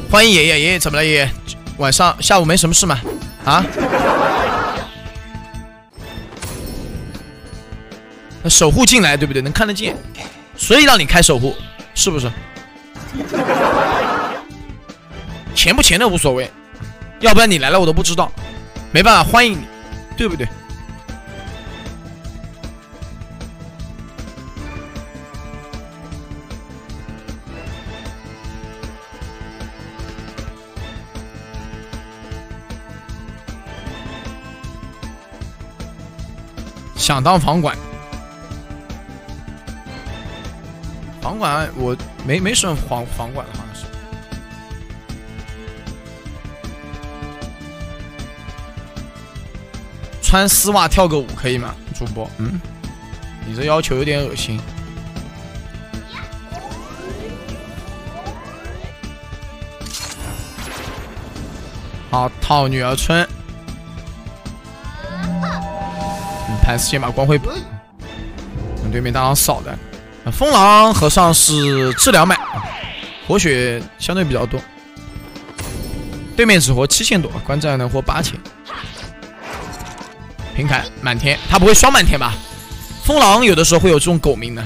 欢迎爷爷，爷爷怎么了？爷爷？晚上下午没什么事吗？啊？守护进来对不对？能看得见，所以让你开守护，是不是？钱不钱的无所谓，要不然你来了我都不知道，没办法欢迎你，对不对？想当房管，房管我没没选房房管的，好像是。穿丝袜跳个舞可以吗？主播，嗯，你这要求有点恶心。好，套女儿村。盘丝先把光辉补，对面大狼扫的，风狼和尚是治疗满，活血相对比较多。对面只活七千多，观战能活八千。平砍满天，他不会双满天吧？风狼有的时候会有这种狗命的。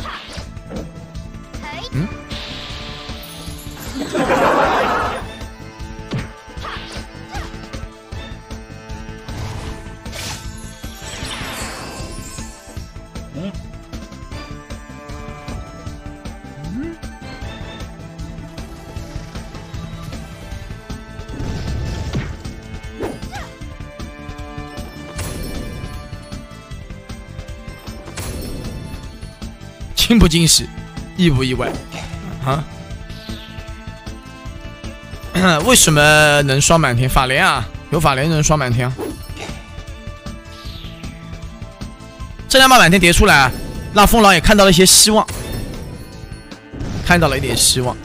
惊不惊喜，意不意外？啊？为什么能刷满天？法莲啊，有法莲能刷满天。这两把满天叠出来，让风狼也看到了一些希望，看到了一点希望。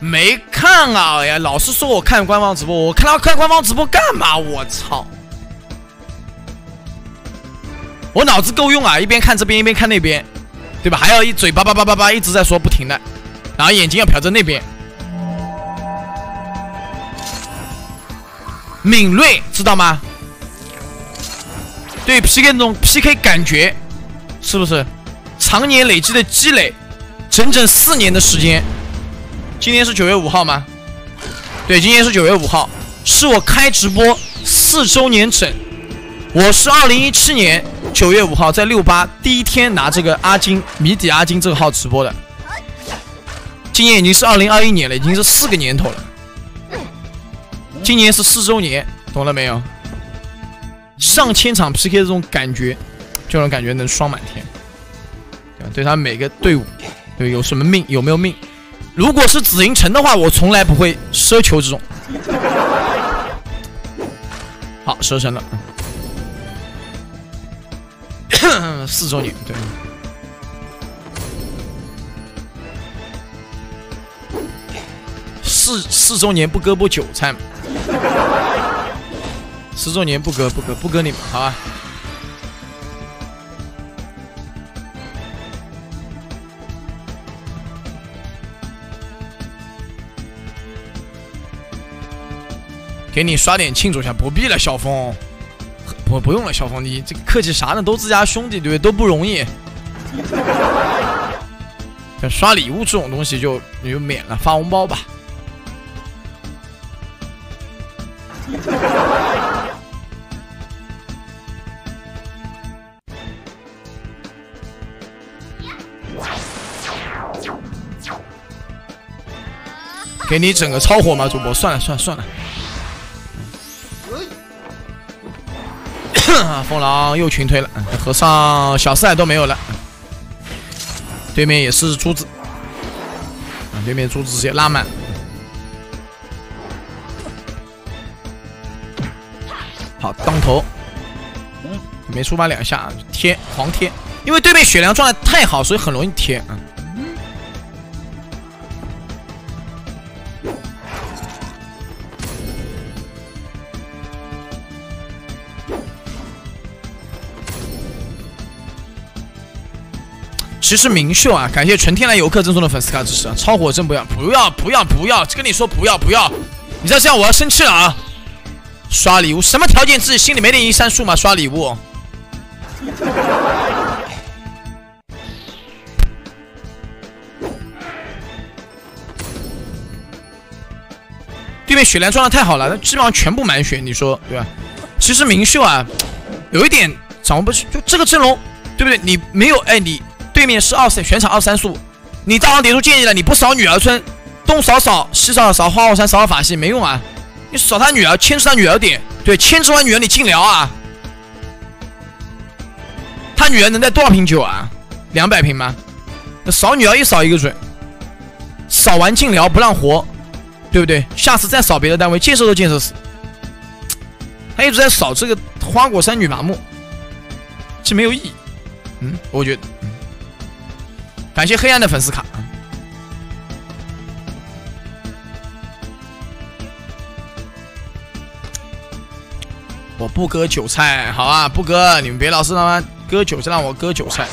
没看啊！哎呀，老是说我看官方直播，我看他看官方直播干嘛？我操！我脑子够用啊，一边看这边一边看那边，对吧？还要一嘴叭叭叭叭叭一直在说不停的，然后眼睛要瞟着那边，敏锐，知道吗？对 PK 那种 PK 感觉，是不是？常年累积的积累，整整四年的时间。今天是九月五号吗？对，今天是九月五号，是我开直播四周年整。我是二零一七年九月五号在六八第一天拿这个阿金谜底阿金这个号直播的。今年已经是二零二一年了，已经是四个年头了。今年是四周年，懂了没有？上千场 PK 这种感觉，这种感觉能双满天。对他每个队伍，对有什么命，有没有命？如果是紫银城的话，我从来不会奢求这种。好，蛇神了，四周年，对，四四周年不割不韭菜，四周年不割不割不割你们，好吧？给你刷点庆祝一下，不必了，小峰，不不用了，小峰，你这客气啥呢？都自家兄弟，对不对？都不容易。刷礼物这种东西就你就免了，发红包吧。给你整个超火吗，主播？算了算了算了。风狼又群推了，和尚小四海都没有了。对面也是珠子，啊，对面珠子直接拉满。好，当头，没出发两下贴狂贴，因为对面血量状态太好，所以很容易贴啊。其实明秀啊，感谢纯天然游客赠送的粉丝卡支持啊！超火真不要，不要，不要，不要！跟你说不要，不要！你再这样我要生气了啊！刷礼物什么条件？自己心里没点一三数吗？刷礼物。对面血量状态太好了，那基本上全部满血，你说对吧？其实明秀啊，有一点掌握不去，就这个阵容，对不对？你没有哎，你。对面是二三全场二三速，你大王叠出建议了，你不扫女儿村，东扫扫西扫扫花果山扫扫法系没用啊！你扫他女儿，牵制他女儿点，对，牵制完女儿你进聊啊！他女儿能带多少瓶酒啊？两百瓶吗？扫女儿一扫一个准，扫完进聊不让活，对不对？下次再扫别的单位，建设都建设死。他一直在扫这个花果山女麻木，这没有意义。嗯，我觉得。感谢黑暗的粉丝卡，我不割韭菜，好啊，不割，你们别老是他妈割韭菜，让我割韭菜。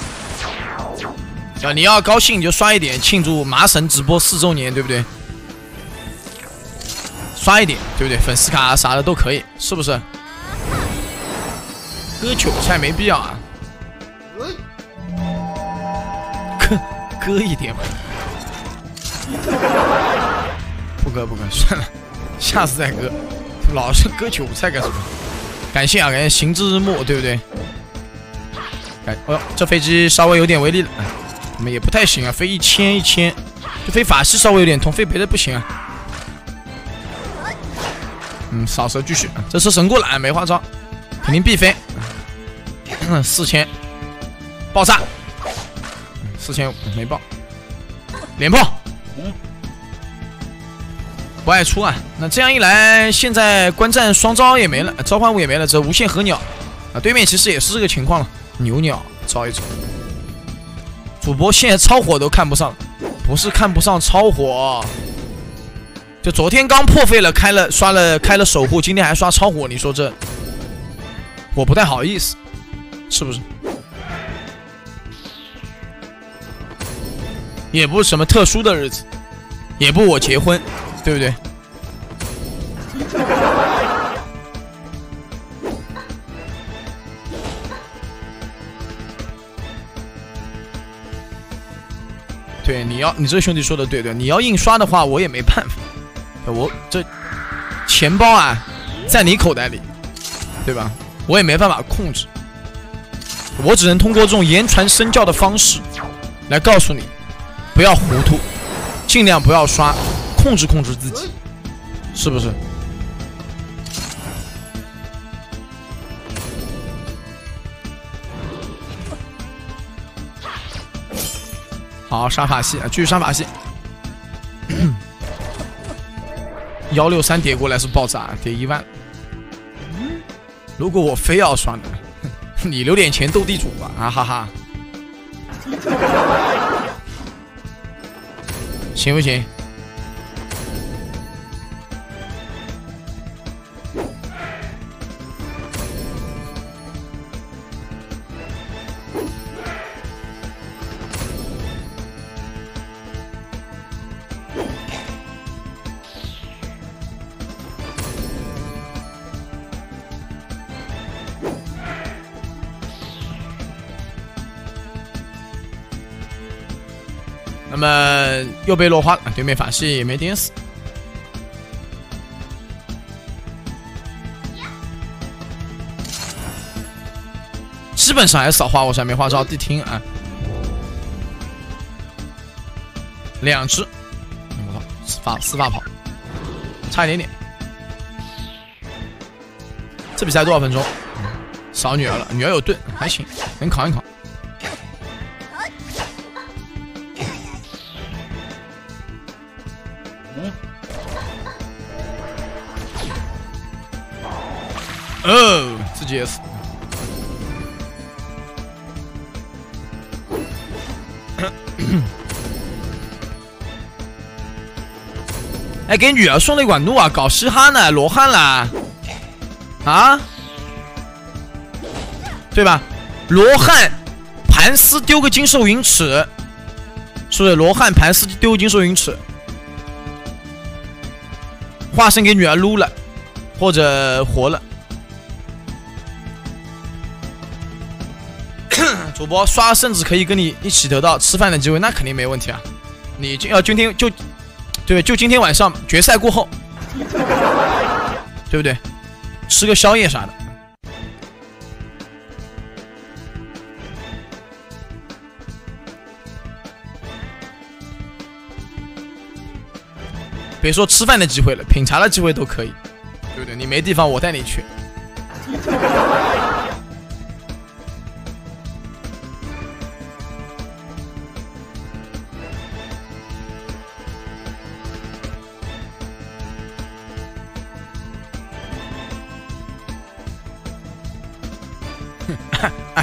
啊，你要高兴你就刷一点，庆祝麻神直播四周年，对不对？刷一点，对不对？粉丝卡啥的都可以，是不是？割韭菜没必要啊。割一点吧，不割不割，算了，下次再割。老是割韭菜干什么？感谢啊，感谢行之日暮，对不对？感，哦，这飞机稍微有点威力了，我们也不太行啊，飞一千一千，就飞法系稍微有点痛，飞别的不行啊。嗯，扫射继续，这是神过了，没花招，肯定必飞。四千，爆炸。四千五没爆，连爆，不爱出啊！那这样一来，现在观战双招也没了，召唤物也没了，这无限和鸟啊！对面其实也是这个情况了，牛鸟招一招。主播现在超火都看不上，不是看不上超火，就昨天刚破费了，开了刷了开了守护，今天还刷超火，你说这我不太好意思，是不是？也不是什么特殊的日子，也不我结婚，对不对？对，你要你这兄弟说的对对，你要印刷的话，我也没办法。我这钱包啊，在你口袋里，对吧？我也没办法控制，我只能通过这种言传身教的方式来告诉你，不要糊涂，尽量不要刷，控制控制自己，是不是？好，杀法系，继续杀法系。幺六三叠过来是爆炸，叠一万。如果我非要刷呢，你留点钱斗地主吧，啊哈哈。行不行？那么又被落花了，对面法系也没点死，基本上还是扫花，我上没花招地听啊，两只，我操，四发四发跑，差一点点，这比赛多少分钟？扫女儿了，女儿有盾，还行，能扛一扛。哦，自己也死。哎，给女儿送了一管怒啊，搞嘻哈呢，罗汉啦，啊，对吧？罗汉盘丝丢个金兽云齿，是不是？罗汉盘丝丢金兽云齿，化身给女儿撸了，或者活了。主播刷甚至可以跟你一起得到吃饭的机会，那肯定没问题啊！你今要今天就，对，就今天晚上决赛过后，对不对？吃个宵夜啥的。别说吃饭的机会了，品茶的机会都可以，对不对？你没地方，我带你去。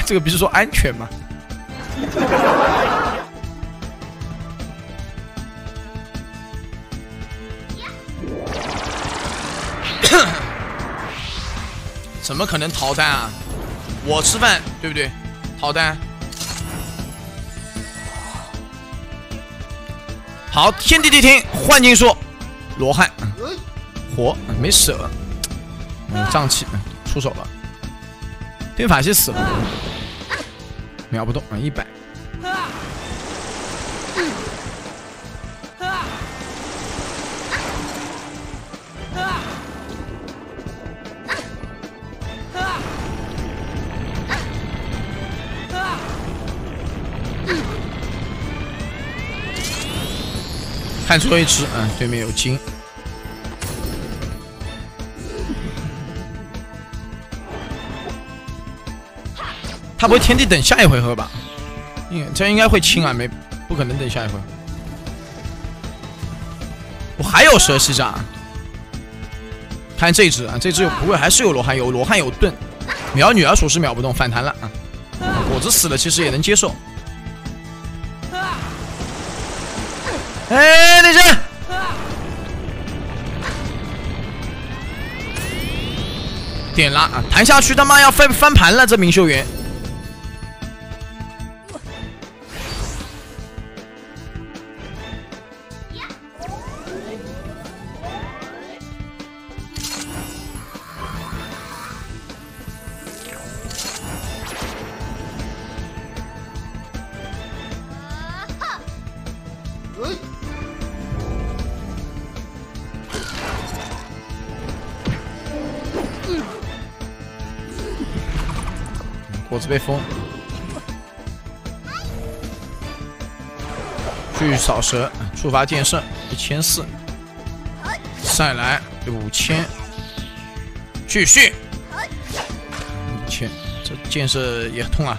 这个不是说安全吗？怎么可能逃单啊？我吃饭对不对？逃单。好，天地地听，幻境说，罗汉活没舍，嗯，胀气，出手了。对法系死了，秒不动啊！一百，看出了一只，嗯，对面有金。他不会天地等下一回合吧？应这应该会清啊，没不可能等下一回。我还有蛇西炸，看这只啊，这只不会还是有罗汉，有罗汉有盾，秒女儿属实秒不动，反弹了啊！果子死了其实也能接受。哎，点了啊，弹下去他妈要翻翻盘了，这名秀园。子被封，去扫蛇，触发剑圣一千四，再来五千，继续五千，这剑圣也痛啊！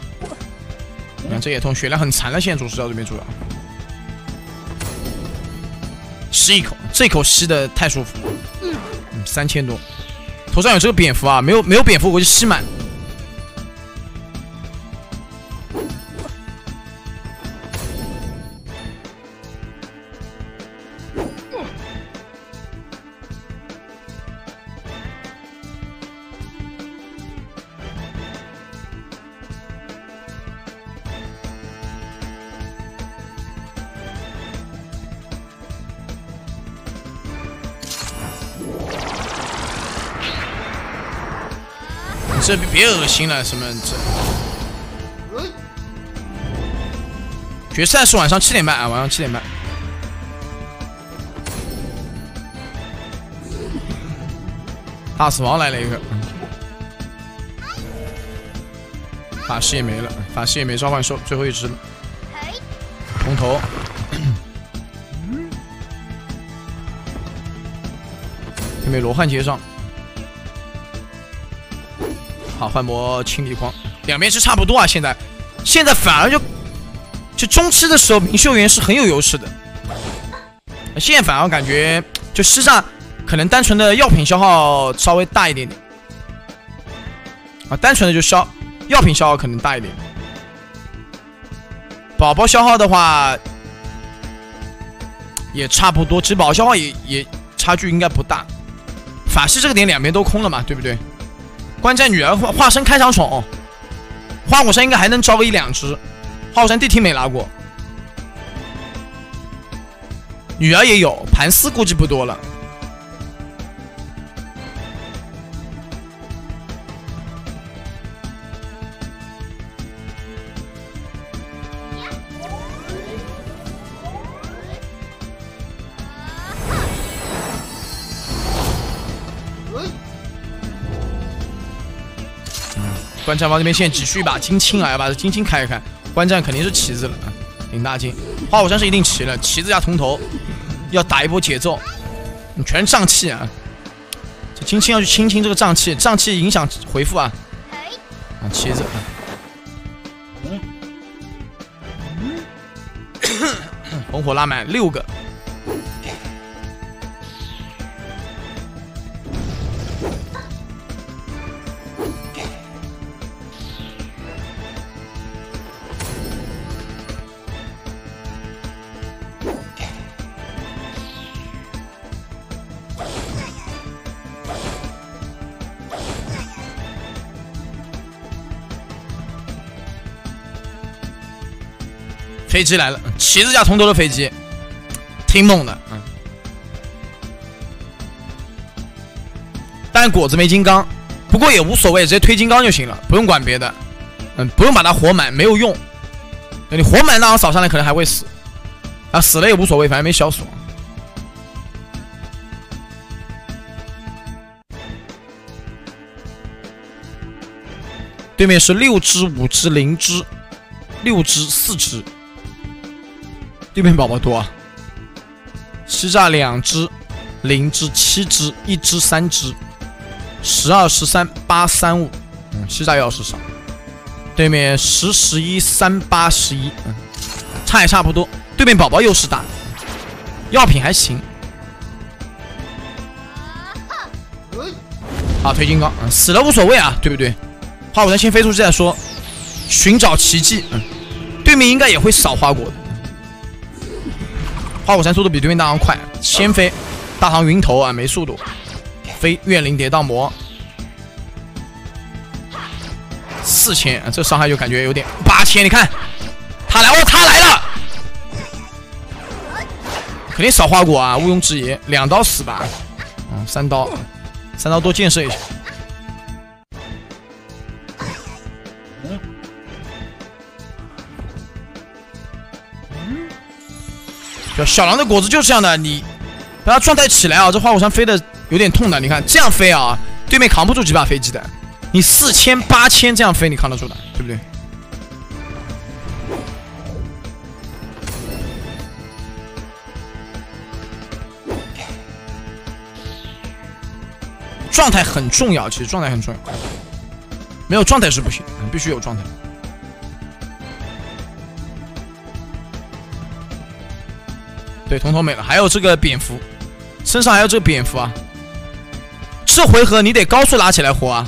你看这也痛，血量很残了。现在主视角这边主要吸一口，这口吸的太舒服，嗯，三千多，头上有这个蝙蝠啊，没有没有蝙蝠我就吸满。这别恶心了，什么这？决赛是晚上七点半啊，晚上七点半。大死亡来了一个，法师也没了，法师也没召唤兽，最后一只了。红头，没罗汉接上。好，幻魔清理光，两边是差不多啊。现在，现在反而就就中期的时候，明秀园是很有优势的。现在反而感觉就师战可能单纯的药品消耗稍微大一点点啊，单纯的就消药品消耗可能大一点。宝宝消耗的话也差不多，其实宝宝消耗也也差距应该不大。法师这个点两边都空了嘛，对不对？关键女儿化化身开场宠，花果山应该还能招个一两只。花果山地听没拉过，女儿也有，盘丝估计不多了。观战方这边现在急需一把金青啊，要把这金青开一开。观战肯定是旗子了啊，领大金。花果山是一定齐了，旗子加铜头，要打一波节奏。你全是瘴气啊！这金青要去清清这个瘴气，瘴气影响回复啊。啊，旗子。红火拉满六个。飞机来了，旗子架从头的飞机，挺猛的，嗯。但果子没金刚，不过也无所谓，直接推金刚就行了，不用管别的，嗯，不用把它活满，没有用。你活满那样扫上来可能还会死，啊，死了也无所谓，反正没小死。对面是六只、五只、零只，六只、四只。对面宝宝多，啊，欺诈两只，零只七只，一只三只，十二十三八三五，嗯，欺诈要是少。对面十十一三八十一，嗯，差也差不多。对面宝宝优势大，药品还行。好，推金刚，嗯，死了无所谓啊，对不对？花果山先飞出去再说，寻找奇迹，嗯，对面应该也会扫花果的。花果山速度比对面大唐快，先飞，大唐云头啊没速度，飞怨灵叠荡魔，四千、啊，这伤害就感觉有点八千，你看他来哦，他来了，肯定少花果啊，毋庸置疑，两刀死吧，嗯，三刀，三刀多建设一下。小狼的果子就是这样的，你把它状态起来啊，这花果山飞的有点痛的。你看这样飞啊，对面扛不住几把飞机的。你四千八千这样飞，你扛得住的，对不对？状态很重要，其实状态很重要，没有状态是不行，必须有状态。对，通通没了，还有这个蝙蝠，身上还有这个蝙蝠啊！这回合你得高速拉起来活啊！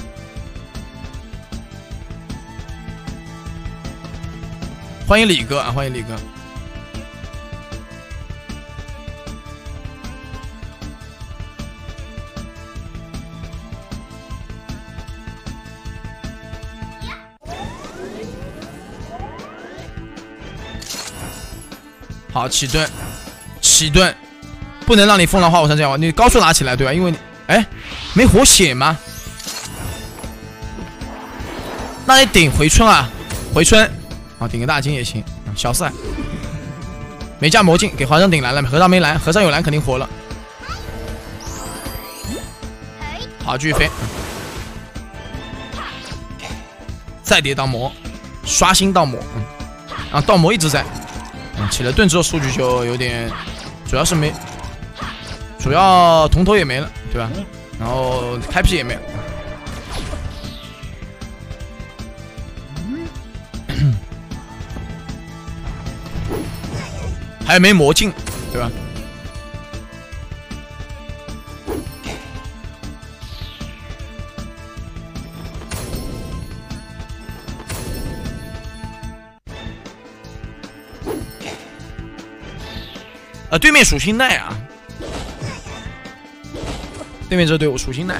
欢迎李哥啊，欢迎李哥。好，起盾。起盾，不能让你疯狼花果山这样玩，你高速拿起来，对吧？因为你，哎，没活血吗？那你顶回春啊，回春，啊，顶个大金也行，小赛，没加魔镜，给华生顶蓝了，和尚没蓝，和尚有蓝肯定活了。好，继续飞，再叠盗魔，刷新盗魔，嗯啊，盗魔一直在，起了盾之后数据就有点。主要是没，主要铜头也没了，对吧？然后开辟也没了，还有没魔镜，对吧？对面属性耐啊！对面这队伍属性耐，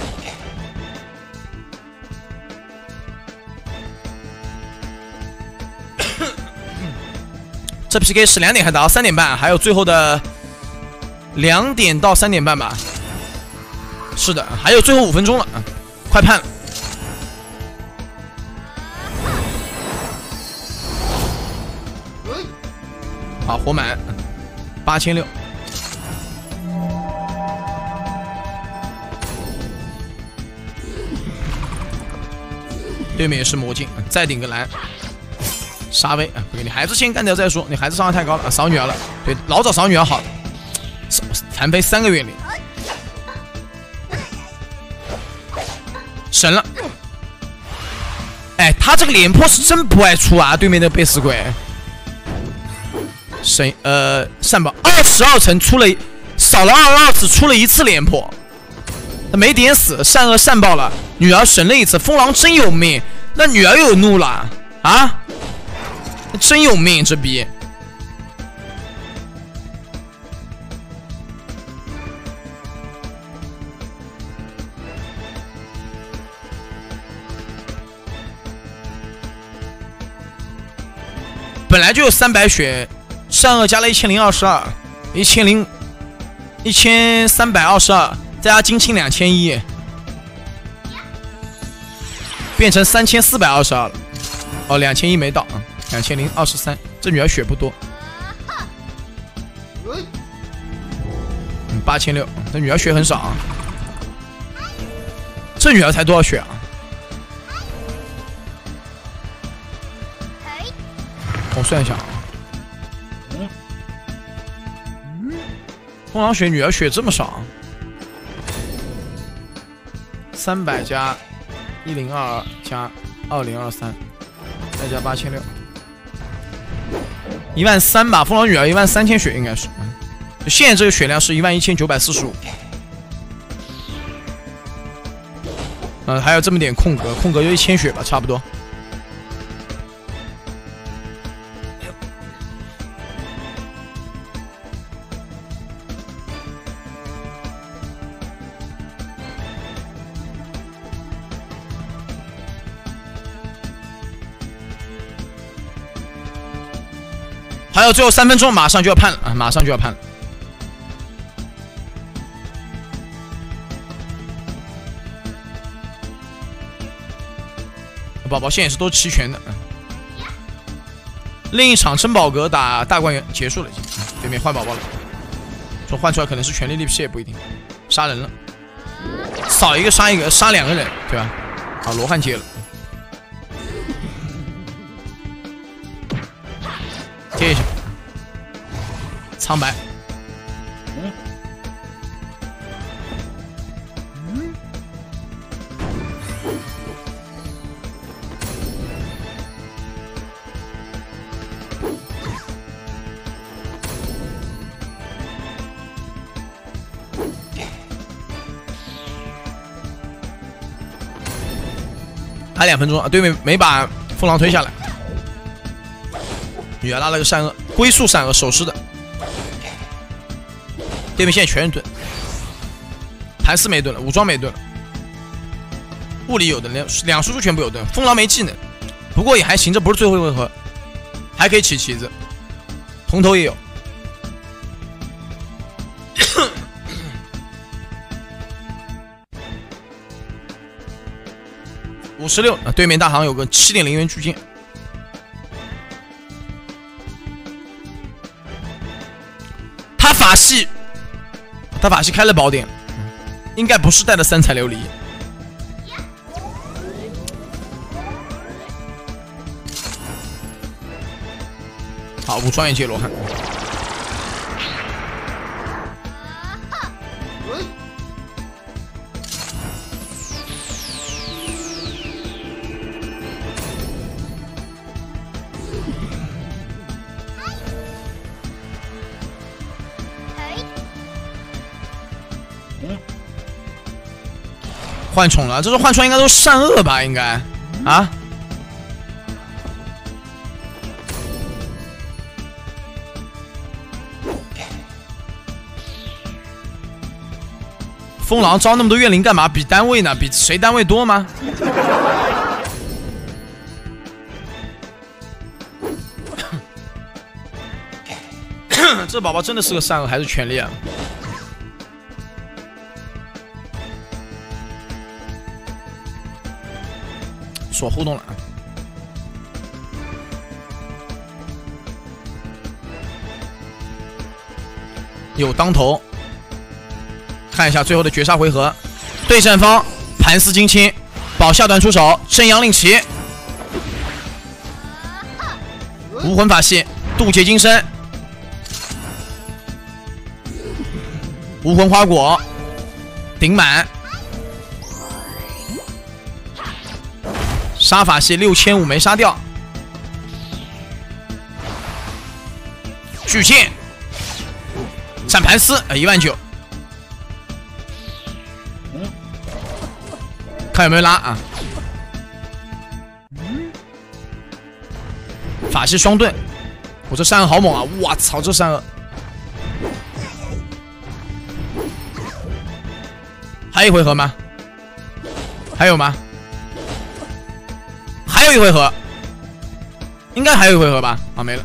这 PK 是两点开打，三点半，还有最后的两点到三点半吧。是的，还有最后五分钟了，快判了。好，活满。八千六，对面也是魔镜，再顶个蓝，杀威啊！不给你孩子先干掉再说，你孩子伤害太高了，扫女儿了。对，老早扫女儿好了，残飞三个月龄，神了！哎，他这个廉颇是真不爱出啊，对面的背死鬼。神呃，善宝二十二层出了少了二二次，出了一次廉颇，没点死，善恶善报了，女儿神了一次，风狼真有命，那女儿又怒了啊，真有命这逼，本来就有三百血。善恶加了一千零二十二，一千零一千三百二十二，再加金青两千一，变成三千四百二十二了。哦，两千一没到啊，两千零二十三。这女儿血不多，嗯，八千六。这女儿血很少啊，这女儿才多少血啊？我算一下啊。风狼血，女儿血这么少，三百加一零二加二零二三，再加八千六，一万三吧。风狼女儿一万三千血应该是，现在这个血量是一万一千九百四十五。嗯，还有这么点空格，空格就一千血吧，差不多。还有最后三分钟，马上就要判了啊！马上就要判了。宝宝现在也是都齐全的。另一场珍宝阁打大观园结束了，对面换宝宝了，说换出来可能是全力力劈也不一定。杀人了，扫一个杀一个，杀两个人，对吧？好，罗汉接了，接一下，苍白。还两分钟啊！对面没把风狼推下来，女儿拉了个善恶，归宿善恶手势的。对面现在全是盾，盘丝没盾了，武装没盾了，物理有的，两两输出全部有盾。风狼没技能，不过也还行，这不是最后一回合，还可以起旗子，铜头也有。五十六啊！对面大行有个七点零元巨剑，法系，他法系开了宝典，应该不是带的三彩琉璃。好，武装也接罗汉。换宠了，这是换宠，应该都是善恶吧？应该啊。风狼招那么多怨灵干嘛？比单位呢？比谁单位多吗？这宝宝真的是个善恶还是权力啊？互动了！有当头，看一下最后的绝杀回合，对战方盘丝金青，保下段出手，真阳令旗，无魂法系，渡劫金身，无魂花果，顶满。杀法系六千五没杀掉，巨剑，斩盘丝，呃一万九，看有没有拉啊？法系双盾，我这善恶好猛啊！我操，这善恶，还一回合吗？还有吗？还有一回合，应该还有一回合吧？啊，没了。